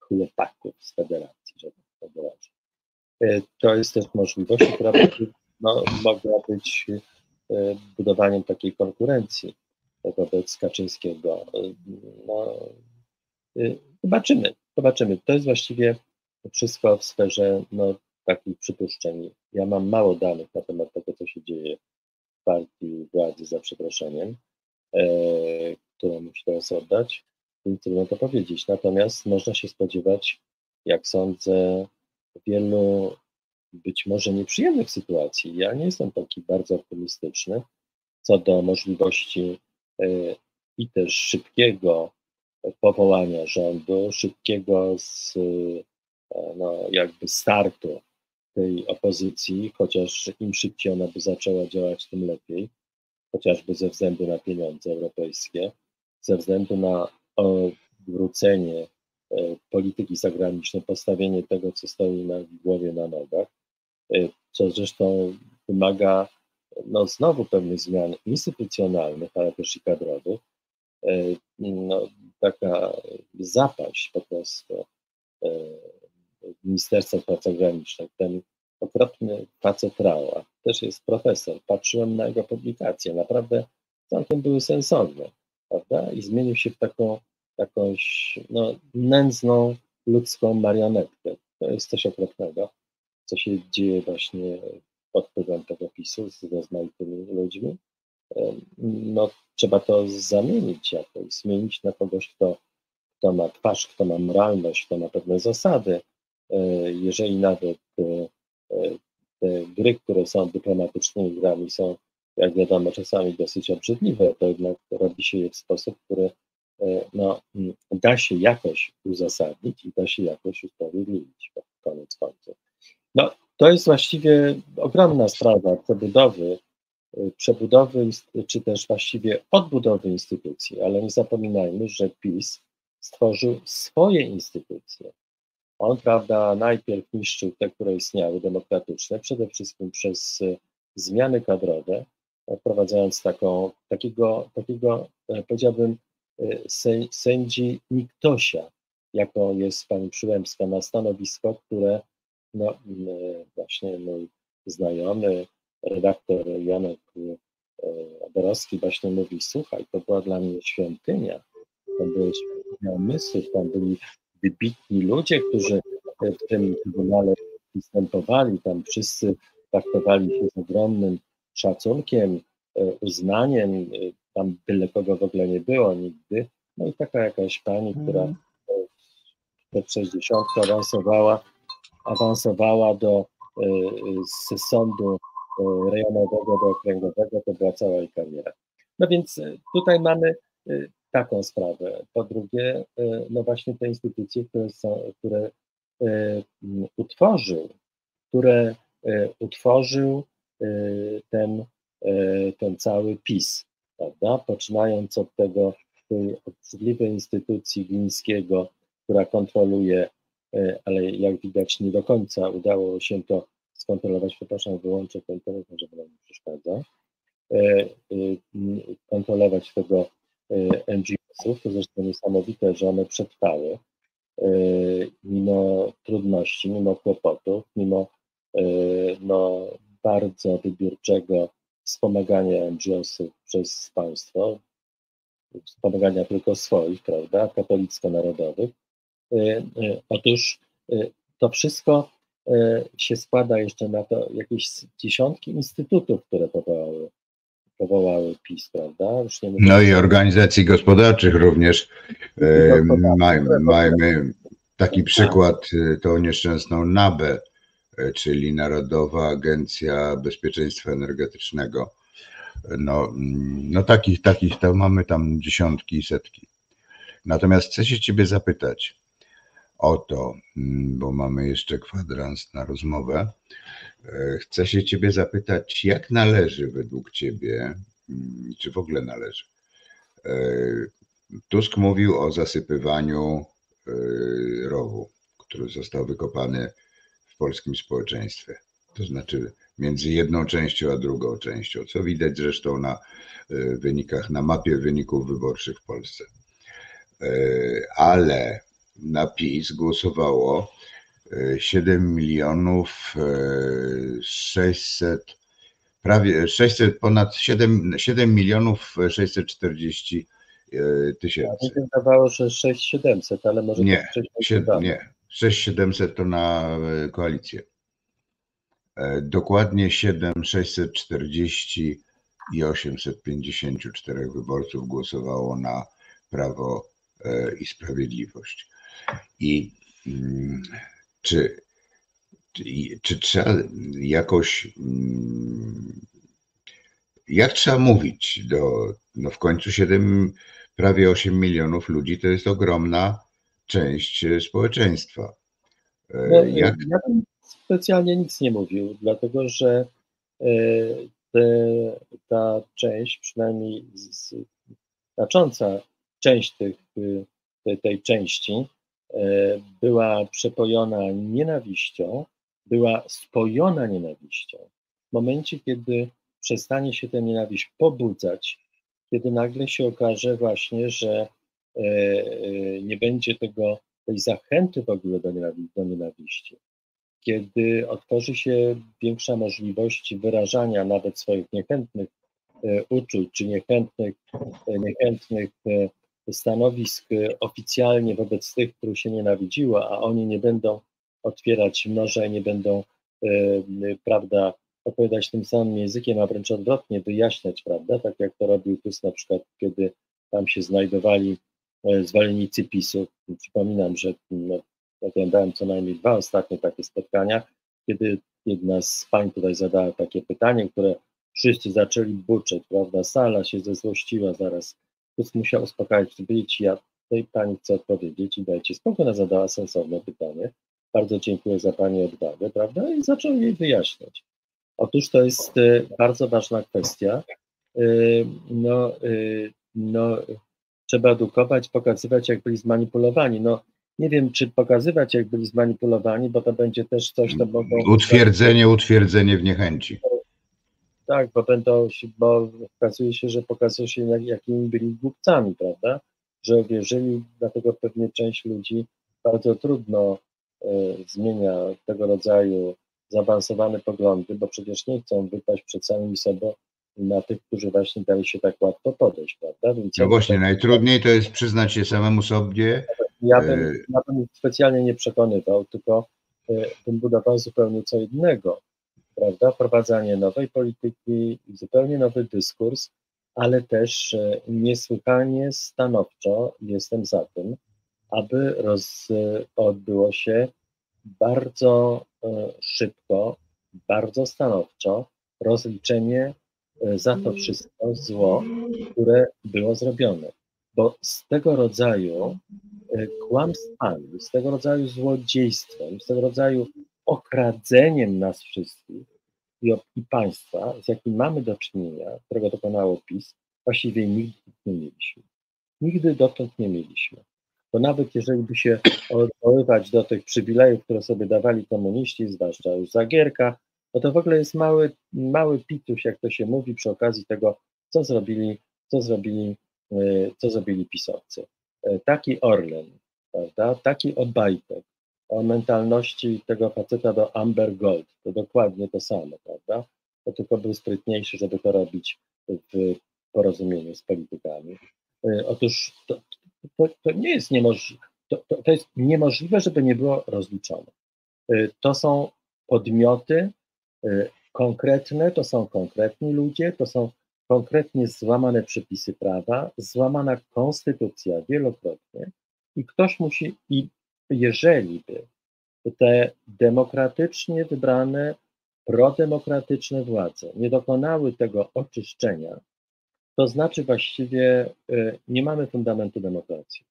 chłopaków z federacji, żeby. E, to jest też możliwość, która no, mogła być budowaniem takiej konkurencji wobec Kaczyńskiego. No, zobaczymy, Zobaczymy. To jest właściwie wszystko w sferze no, takich przypuszczeń. Ja mam mało danych na temat tego, co się dzieje w partii władzy, za przeproszeniem, e, którą musi teraz oddać, więc trudno to powiedzieć. Natomiast można się spodziewać, jak sądzę, wielu być może nieprzyjemnych sytuacji. Ja nie jestem taki bardzo optymistyczny co do możliwości i też szybkiego powołania rządu, szybkiego z, no, jakby startu tej opozycji, chociaż im szybciej ona by zaczęła działać, tym lepiej, chociażby ze względu na pieniądze europejskie, ze względu na odwrócenie e, polityki zagranicznej, postawienie tego, co stoi na głowie, na nogach, e, co zresztą wymaga no, znowu pewnych zmian instytucjonalnych, ale też i kadrowych. E, no, taka zapaść po prostu Ministerstwa Spraw Zagranicznych, ten okropny facet Rała, też jest profesor, patrzyłem na jego publikacje, naprawdę całkiem były sensowne, prawda? I zmienił się w taką jakąś no, nędzną ludzką marionetkę. To jest coś okropnego, co się dzieje właśnie pod wpływem tego PiSu z rozmaitymi ludźmi. No, trzeba to zamienić jakoś, zmienić na kogoś, kto, kto ma twarz, kto ma moralność, kto ma pewne zasady. E, jeżeli nawet e, e, te gry, które są dyplomatycznymi grami, są, jak wiadomo, czasami dosyć obrzydliwe, to jednak robi się je w sposób, który no, da się jakoś uzasadnić i da się jakoś usprawiedliwić, koniec końców. No, to jest właściwie ogromna sprawa przebudowy, przebudowy, czy też właściwie odbudowy instytucji, ale nie zapominajmy, że PiS stworzył swoje instytucje. On, prawda, najpierw niszczył te, które istniały, demokratyczne, przede wszystkim przez e, zmiany kadrowe, wprowadzając taką, takiego, takiego, e, powiedziałbym, e, sędzi Niktosia, jako jest pani Przyłębska, na stanowisko, które no, właśnie mój znajomy, redaktor Janek Oborowski właśnie mówi, słuchaj, to była dla mnie świątynia, tam były świątynia umysłów, tam byli wybitni ludzie, którzy w tym Trybunale występowali, tam wszyscy traktowali się z ogromnym szacunkiem, e, uznaniem, e, tam byle kogo w ogóle nie było nigdy. No i taka jakaś pani, która mhm. przed 60 awansowała, awansowała do z sądu e, rejonowego do okręgowego, to była cała jej kariera. No więc tutaj mamy taką sprawę. Po drugie, e, no właśnie te instytucje, które, są, które e, utworzył, które e, utworzył ten, ten cały PiS, prawda? Poczynając od tego, tej obrzydliwej instytucji Glińskiego, która kontroluje, ale jak widać nie do końca udało się to skontrolować. Przepraszam, wyłączę ten telefon, żeby nam nie przeszkadza. Kontrolować tego E, NGO-sów, to zresztą niesamowite, że one przetrwały e, mimo trudności, mimo kłopotów, mimo e, no, bardzo wybiórczego wspomagania NGO-sów przez państwo, wspomagania tylko swoich, prawda, katolicko-narodowych. Otóż to wszystko się składa jeszcze na to jakieś dziesiątki instytutów, które powołały powołały PiS, prawda? no i organizacji gospodarczych również. Mamy, mamy taki przykład, to nieszczęsną NABE, czyli Narodowa Agencja Bezpieczeństwa Energetycznego. No, mm, no takich, takich to mamy tam dziesiątki i setki. Natomiast chcę się Ciebie zapytać o to, mm, bo mamy jeszcze kwadrans na rozmowę. E, chcę się Ciebie zapytać, jak należy według Ciebie, mm, czy w ogóle należy? E, Tusk mówił o zasypywaniu e, rowu, który został wykopany w polskim społeczeństwie. To znaczy między jedną częścią a drugą częścią, co widać zresztą na wynikach, na mapie wyników wyborczych w Polsce. Ale na PiS głosowało 7 milionów 600, prawie 600, ponad 7, 7 milionów 640 tysięcy. Ja mi wydawało, że 6700, ale może nie, 7, nie, 6700 to na e, koalicję. E, dokładnie 7 640 i 854 wyborców głosowało na Prawo e, i Sprawiedliwość. I mm, czy, czy, czy trzeba jakoś, mm, jak trzeba mówić do, no w końcu 7, prawie 8 milionów ludzi to jest ogromna część społeczeństwa. No, Jak... Ja bym specjalnie nic nie mówił, dlatego że te, ta część, przynajmniej znacząca część tych, tej, tej części była przepojona nienawiścią, była spojona nienawiścią. W momencie, kiedy przestanie się tę nienawiść pobudzać, kiedy nagle się okaże właśnie, że e, e, nie będzie tego, tej zachęty w ogóle do, nienawiści, do nienawiści, kiedy otworzy się większa możliwość wyrażania nawet swoich niechętnych e, uczuć, czy niechętnych, niechętnych stanowisk oficjalnie wobec tych, których się nienawidziło, a oni nie będą otwierać noże, nie będą, prawda, opowiadać tym samym językiem, a wręcz odwrotnie, wyjaśniać, prawda? Tak jak to robił Tusk na przykład, kiedy tam się znajdowali zwolennicy PiSu. Przypominam, że no, oglądałem co najmniej dwa ostatnie takie spotkania, kiedy jedna z pań tutaj zadała takie pytanie, które wszyscy zaczęli buczeć, prawda? Sala się zezłościła zaraz. Musiał uspokajać, powiedzieć, ja tej pani chcę odpowiedzieć i dajcie spokój, ona zadała sensowne pytanie. Bardzo dziękuję za pani odwagę, prawda? I zaczął jej wyjaśniać. Otóż to jest y, bardzo ważna kwestia. Y, no, y, no, trzeba edukować, pokazywać, jak byli zmanipulowani. No, nie wiem, czy pokazywać, jak byli zmanipulowani, bo to będzie też coś, to mogą... Utwierdzenie, utwierdzenie w niechęci. Tak, bo będą, bo okazuje się, że pokazuje się, jak, jakimi byli głupcami, prawda? Że wierzyli, dlatego pewnie część ludzi bardzo trudno y, zmienia tego rodzaju zaawansowane poglądy, bo przecież nie chcą wypaść przed samymi sobą na tych, którzy właśnie dali się tak łatwo podejść, prawda? Więc no właśnie, tak... najtrudniej to jest przyznać się samemu sobie. Ja bym, e, ja bym specjalnie nie przekonywał, tylko e, bym budował zupełnie co innego, prawda? Wprowadzanie nowej polityki, zupełnie nowy dyskurs, ale też e, niesłychanie stanowczo jestem za tym, aby roz, odbyło się bardzo e, szybko, bardzo stanowczo rozliczenie e, za to wszystko zło, które było zrobione. Bo z tego rodzaju kłamstwami, z tego rodzaju złodziejstwem, z tego rodzaju okradzeniem nas wszystkich i, i państwa, z jakim mamy do czynienia, którego dokonało PiS, właściwie nigdy nie mieliśmy. Nigdy dotąd nie mieliśmy to nawet jeżeli by się odwoływać do tych przywilejów, które sobie dawali komuniści, zwłaszcza już Zagierka, no to w ogóle jest mały, mały pituś, jak to się mówi, przy okazji tego, co zrobili, co zrobili, e, co zrobili pisowcy. E, taki Orlen, prawda, taki Obajtek, o mentalności tego faceta do Amber Gold, to dokładnie to samo, prawda, to tylko był sprytniejszy, żeby to robić w porozumieniu z politykami. E, otóż to, to, to nie jest niemożliwe. To, to, jest niemożliwe, żeby nie było rozliczone. Y, to są podmioty y, konkretne, to są konkretni ludzie, to są konkretnie złamane przepisy prawa, złamana konstytucja wielokrotnie i ktoś musi, i jeżeli by te demokratycznie wybrane, prodemokratyczne władze nie dokonały tego oczyszczenia, to znaczy właściwie y, nie mamy fundamentu demokracji.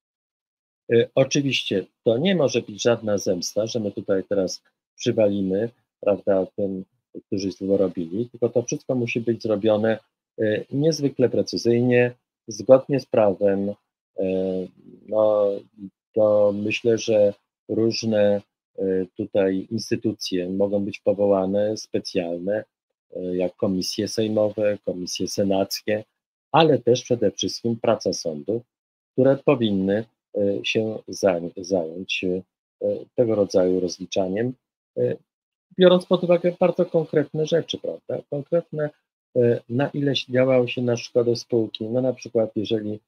Y, oczywiście to nie może być żadna zemsta, że my tutaj teraz przywalimy, prawda, tym, którzy to robili, tylko to wszystko musi być zrobione y, niezwykle precyzyjnie, zgodnie z prawem. No, to myślę, że różne tutaj instytucje mogą być powołane specjalne, jak komisje sejmowe, komisje senackie, ale też przede wszystkim praca sądów, które powinny e, się zająć e, tego rodzaju rozliczaniem, e, biorąc pod uwagę bardzo konkretne rzeczy, prawda? Konkretne, na ile działało się na szkodę spółki. No na przykład, jeżeli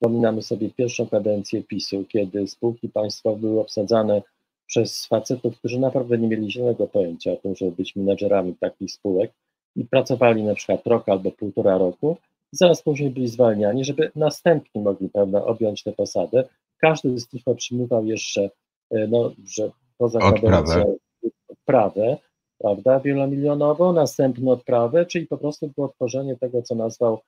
wspominamy sobie pierwszą kadencję PiSu, kiedy spółki państwowe były obsadzane przez facetów, którzy naprawdę nie mieli zielonego pojęcia o tym, żeby być menedżerami takich spółek i pracowali na przykład rok albo półtora roku, zaraz później byli zwalniani, żeby następni mogli prawda, objąć tę posadę. Każdy z nich otrzymywał jeszcze, e, no, że poza kadencją odprawę, prawda, wielomilionową, następną odprawę, czyli po prostu było tworzenie tego, co nazwał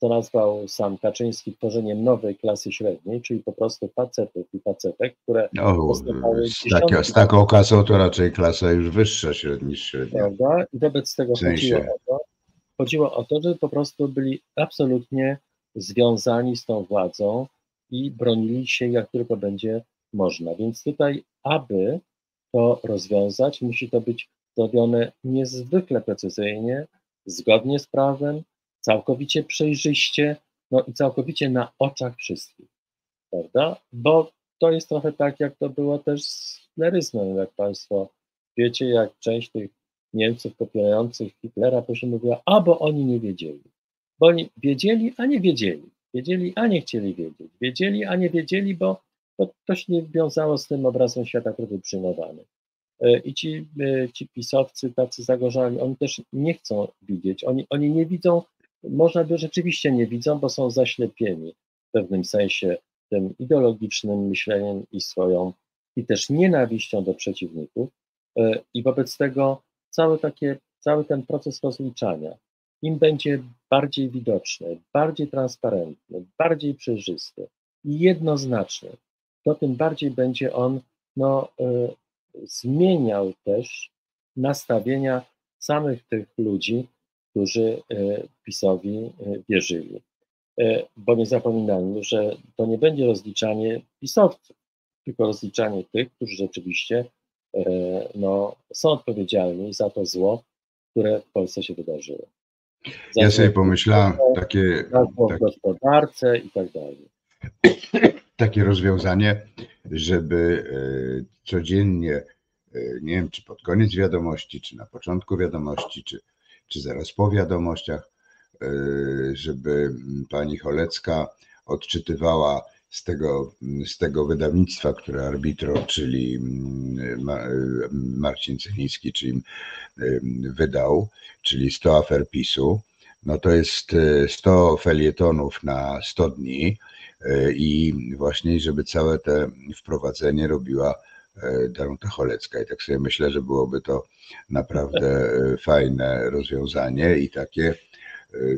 co nazwał sam Kaczyński tworzeniem nowej klasy średniej, czyli po prostu facetów i facetek, które no, z, takie, z taką klasą to raczej klasa już wyższa niż średnia. Prawda? I wobec tego w chodziło o to, chodziło o to, żeby po prostu byli absolutnie związani z tą władzą i bronili się jak tylko będzie można. Więc tutaj, aby to rozwiązać, musi to być zrobione niezwykle precyzyjnie, zgodnie z prawem, całkowicie przejrzyście, no i całkowicie na oczach wszystkich, prawda? Bo to jest trochę tak, jak to było też z hitleryzmem, jak Państwo wiecie, jak część tych Niemców popierających Hitlera później mówiła, a bo oni nie wiedzieli. Bo oni wiedzieli, a nie wiedzieli. Wiedzieli, a nie chcieli wiedzieć. Wiedzieli, a nie wiedzieli, bo to, to się nie wiązało z tym obrazem świata, który był przyjmowany. E, I ci, e, ci pisowcy, tacy zagorzali, oni też nie chcą widzieć. Oni, oni nie widzą, można by rzeczywiście nie widzą, bo są zaślepieni w pewnym sensie tym ideologicznym myśleniem i swoją, i też nienawiścią do przeciwników. E, I wobec tego cały, takie, cały ten proces rozliczania, im będzie bardziej widoczny, bardziej transparentny, bardziej przejrzysty i jednoznaczny, to tym bardziej będzie on no, y, zmieniał też nastawienia samych tych ludzi, którzy y, PiSowi y, wierzyli. Bo nie zapominajmy, że to nie będzie rozliczanie pisowców, tylko rozliczanie tych, którzy rzeczywiście no, są odpowiedzialni za to zło, które w Polsce się wydarzyło. Za ja sobie pomyślałem takie. W gospodarce i tak dalej takie rozwiązanie, żeby e, codziennie, e, nie wiem, czy pod koniec wiadomości, czy na początku wiadomości, czy, czy zaraz po wiadomościach, e, żeby pani Cholecka odczytywała z tego, z tego wydawnictwa, które arbitro, czyli Marcin Celiński, czyli wydał, czyli 100 afer PiSu, no to jest 100 felietonów na 100 dni, i właśnie, żeby całe te wprowadzenie robiła Danuta Cholecka. I tak sobie myślę, że byłoby to naprawdę e, fajne rozwiązanie i takie,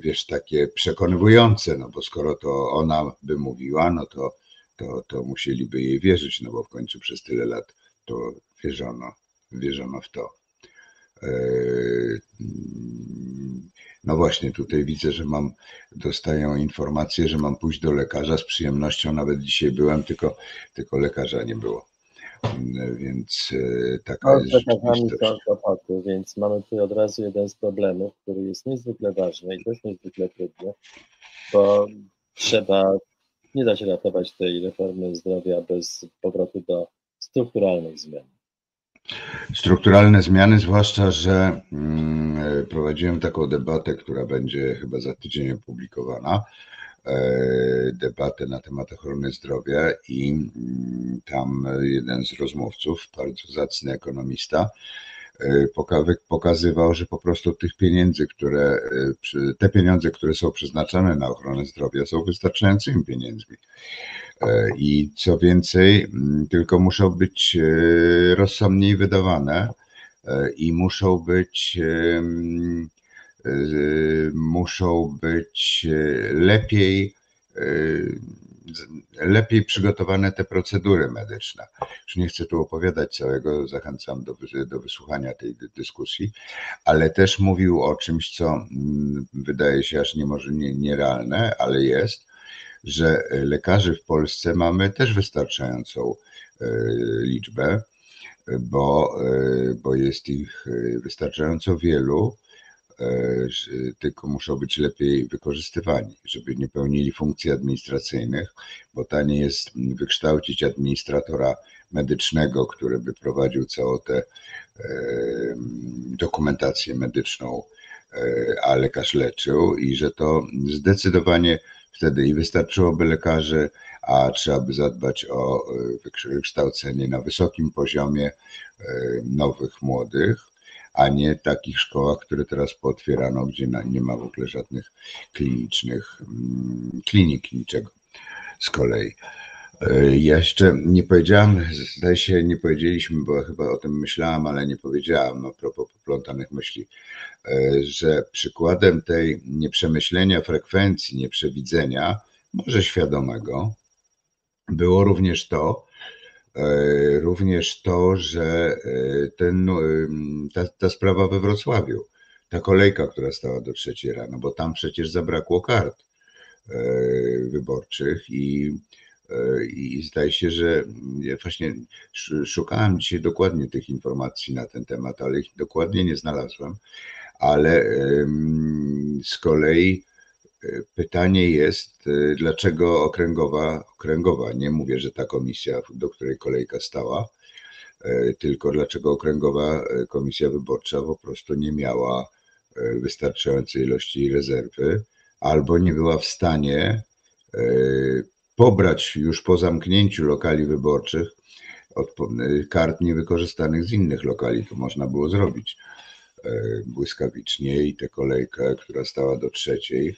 wiesz, takie przekonywujące, no bo skoro to ona by mówiła, no to, to, to musieliby jej wierzyć, no bo w końcu przez tyle lat to wierzono, wierzono w to. No właśnie, tutaj widzę, że mam, dostaję informację, że mam pójść do lekarza z przyjemnością. Nawet dzisiaj byłem, tylko, tylko lekarza nie było. Więc e, taka no, jest rzeczywistość. Kłopoty, więc mamy tutaj od razu jeden z problemów, który jest niezwykle ważny i też niezwykle trudny, bo trzeba, nie da się ratować tej reformy zdrowia bez powrotu do strukturalnych zmian. Strukturalne zmiany, zwłaszcza, że mm, prowadziłem taką debatę, która będzie chyba za tydzień opublikowana. E, debatę na temat ochrony zdrowia i mm, tam jeden z rozmówców, bardzo zacny ekonomista, e, pokazywał, że po prostu tych pieniędzy, które, e, te pieniądze, które są przeznaczone na ochronę zdrowia, są wystarczającymi pieniędzmi. I co więcej, mm, tylko muszą być rozsądniej wydawane i muszą być muszą być lepiej lepiej przygotowane te procedury medyczne. Już nie chcę tu opowiadać całego, zachęcam do, do wysłuchania tej dyskusji, ale też mówił o czymś, co mm, wydaje się aż nie może nie, nierealne, ale jest, że lekarzy w Polsce mamy też wystarczającą liczbę, bo, bo jest ich wystarczająco wielu, tylko muszą być lepiej wykorzystywani, żeby nie pełnili funkcji administracyjnych, bo taniej jest wykształcić administratora medycznego, który by prowadził całą tę dokumentację medyczną, a lekarz leczył i że to zdecydowanie wtedy i wystarczyłoby lekarzy, a trzeba by zadbać o e, wykształcenie na wysokim poziomie e, nowych, młodych, a nie takich szkołach, które teraz pootwierano, gdzie nie ma w ogóle żadnych klinicznych, mm, klinik, niczego z kolei. E, ja jeszcze nie powiedziałem, zdaje się, nie powiedzieliśmy, bo chyba o tym myślałem, ale nie powiedziałem a propos poplątanych myśli, e, że przykładem tej nieprzemyślenia frekwencji, nieprzewidzenia, może świadomego, było również to, również to, że ten, ta, ta sprawa we Wrocławiu, ta kolejka, która stała do trzeciej rano, bo tam przecież zabrakło kart wyborczych i E, I zdaje się, że ja właśnie szukałem dzisiaj dokładnie tych informacji na ten temat, ale ich dokładnie nie znalazłem. Ale z kolei e, pytanie jest, e, dlaczego okręgowa, okręgowa, nie mówię, że ta komisja, do której kolejka stała, tylko dlaczego okręgowa komisja wyborcza po prostu nie miała wystarczającej ilości rezerwy albo nie była w stanie pobrać już po zamknięciu lokali wyborczych kart niewykorzystanych z innych lokali. To można było zrobić błyskawicznie i tę kolejkę, która stała do trzeciej,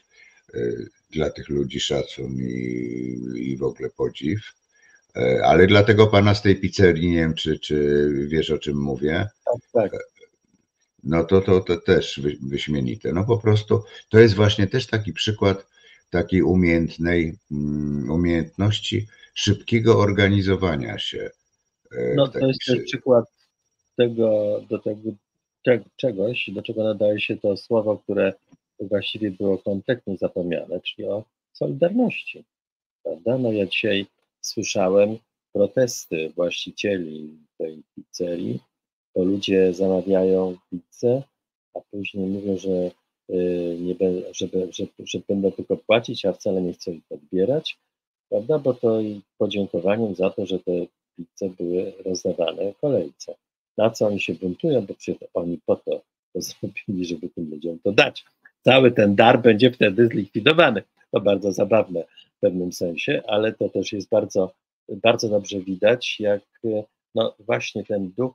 dla tych ludzi szacun i, i w ogóle podziw. E, ale dla tego pana z tej pizzerii, nie wiem, czy, czy wiesz o czym mówię. Tak, tak. No to, to, to też wyśmienite. No po prostu to jest właśnie też taki przykład takiej umiejętnej mm, umiejętności szybkiego organizowania się. E, no to jest też przykład tego, do tego czegoś, do czego nadaje się to słowo, które właściwie było kompletnie zapomniane, czyli o solidarności. Prawda? No ja dzisiaj słyszałem protesty właścicieli tej pizzerii, bo ludzie zamawiają pizzę, a później mówią, że Y, nie żeby, że, że będą tylko płacić, a wcale nie chcą ich odbierać, prawda? Bo to i podziękowaniem za to, że te pizze były rozdawane w kolejce. Na co oni się buntują, bo przecież oni po to to zrobili, żeby tym ludziom to dać. Cały ten dar będzie wtedy zlikwidowany. To bardzo zabawne w pewnym sensie, ale to też jest bardzo, bardzo dobrze widać, jak no właśnie ten duch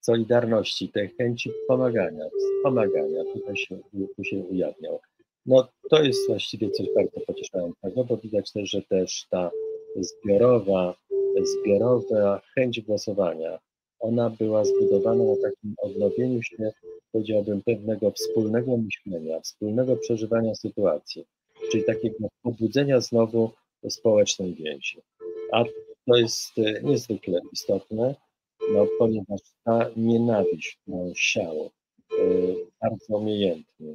solidarności, tej chęci pomagania, pomagania tutaj się, tu się ujawniał. No to jest właściwie coś bardzo pocieszającego, bo widać też, że też ta zbiorowa, zbiorowa chęć głosowania, ona była zbudowana na takim odnowieniu się, powiedziałbym, pewnego wspólnego myślenia, wspólnego przeżywania sytuacji, czyli takiego pobudzenia znowu społecznej więzi. A to jest niezwykle istotne, no, ponieważ ta nienawiść, którą siał e, bardzo umiejętnie,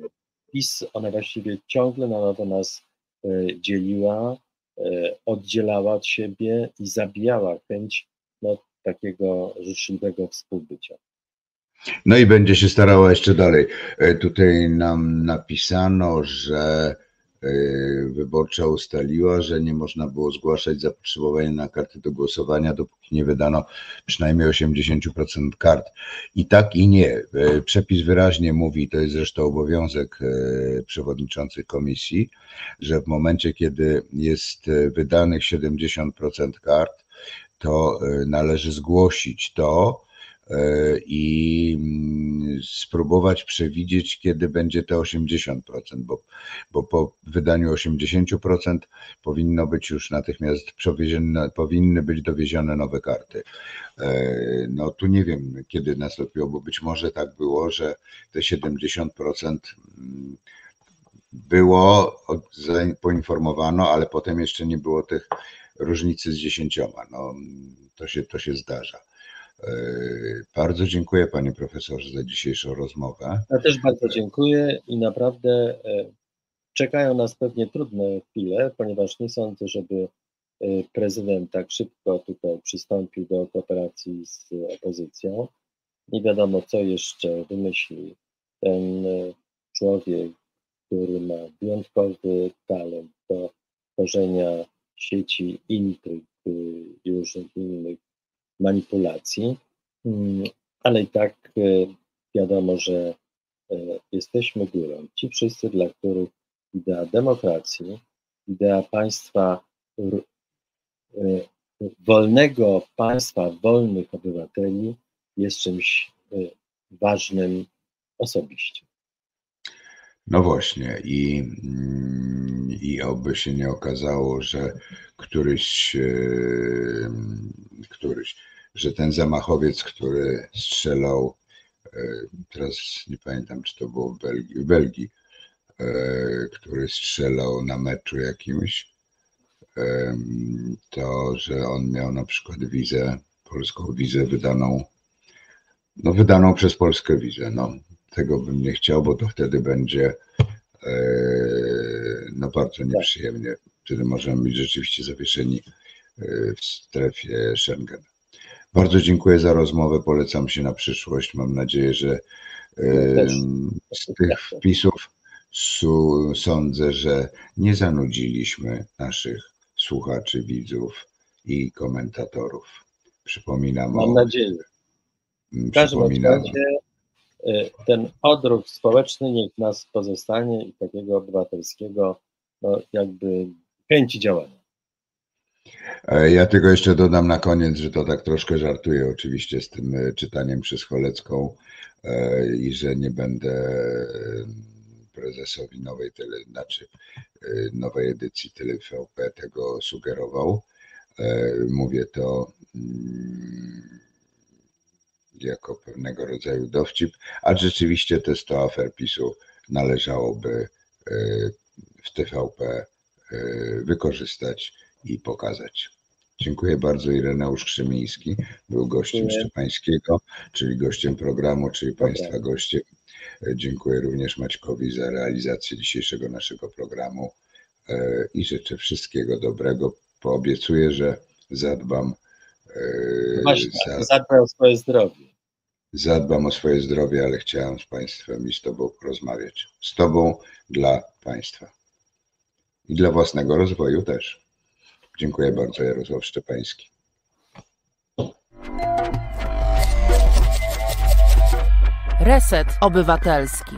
PiS, ona właściwie ciągle na nowo nas e, dzieliła, e, oddzielała od siebie i zabijała chęć takiego życzliwego współbycia. No i będzie się starała jeszcze dalej. Tutaj nam napisano, że E, wyborcza ustaliła, że nie można było zgłaszać zapotrzebowania na karty do głosowania, dopóki nie wydano przynajmniej 80% kart. I tak i nie. E, przepis wyraźnie mówi, to jest zresztą obowiązek e, przewodniczących komisji, że w momencie, kiedy jest wydanych 70% kart, to należy zgłosić to E, i mm, spróbować przewidzieć, kiedy będzie te 80%, bo, bo po wydaniu 80% powinno być już natychmiast przewiezione, powinny być dowiezione nowe karty. E, no tu nie wiem, kiedy nastąpiło, bo być może tak było, że te 70% mm, było, poinformowano, ale potem jeszcze nie było tych różnicy z dziesięcioma. No, to się, to się zdarza. E, bardzo dziękuję panie profesorze za dzisiejszą rozmowę. Ja też bardzo dziękuję i naprawdę e, czekają nas pewnie trudne chwile, ponieważ nie sądzę, żeby e, prezydent tak szybko tutaj przystąpił do kooperacji z opozycją. Nie wiadomo, co jeszcze wymyśli ten człowiek, który ma wyjątkowy talent do tworzenia sieci intryg i różnych innych manipulacji, mm, ale i tak e, wiadomo, że e, jesteśmy górą. Ci wszyscy, dla których idea demokracji, idea państwa, wolnego państwa, wolnych obywateli jest czymś ważnym osobiście. No właśnie, i, mm, i oby się nie okazało, że któryś, e, któryś, że ten zamachowiec, który strzelał, e, teraz nie pamiętam, czy to było w Belgii, w Belgii który strzelał na meczu jakimś, to, że on miał na przykład wizę, polską wizę wydaną, no wydaną przez Polskę wizę. No, tego bym nie chciał, bo to wtedy będzie e, no bardzo tak. nieprzyjemnie. Wtedy możemy być rzeczywiście zawieszeni e, w strefie Schengen. Bardzo dziękuję za rozmowę. Polecam się na przyszłość. Mam nadzieję, że z tych wpisów sądzę, że nie zanudziliśmy naszych słuchaczy, widzów i komentatorów. Przypominam. Mam o, nadzieję. W każdym razie e, ten odruch społeczny niech nas pozostanie i takiego obywatelskiego no, jakby chęci działania. E, ja tylko jeszcze dodam na koniec, że to tak troszkę żartuję oczywiście z tym e, czytaniem przez Cholecką i że nie będę prezesowi nowej tele, znaczy y, nowej edycji TVP tego sugerował. E, mówię to mm, jako pewnego rodzaju dowcip, a rzeczywiście te 100 afer PiSu należałoby e, w TVP e, wykorzystać i pokazać. Dziękuję bardzo. Ireneusz Krzemiński był gościem Szczepańskiego, czyli gościem programu, czyli Państwa gościem Dziękuję również Maćkowi za realizację dzisiejszego naszego programu e, i życzę wszystkiego dobrego. Poobiecuję, że zadbam. E, Właśnie, za, zadbam o swoje zdrowie. Zadbam o swoje zdrowie, ale chciałem z Państwem i z Tobą porozmawiać. Z Tobą dla Państwa. I dla własnego rozwoju też. Dziękuję bardzo, Jarosław Szczepański. Reset Obywatelski.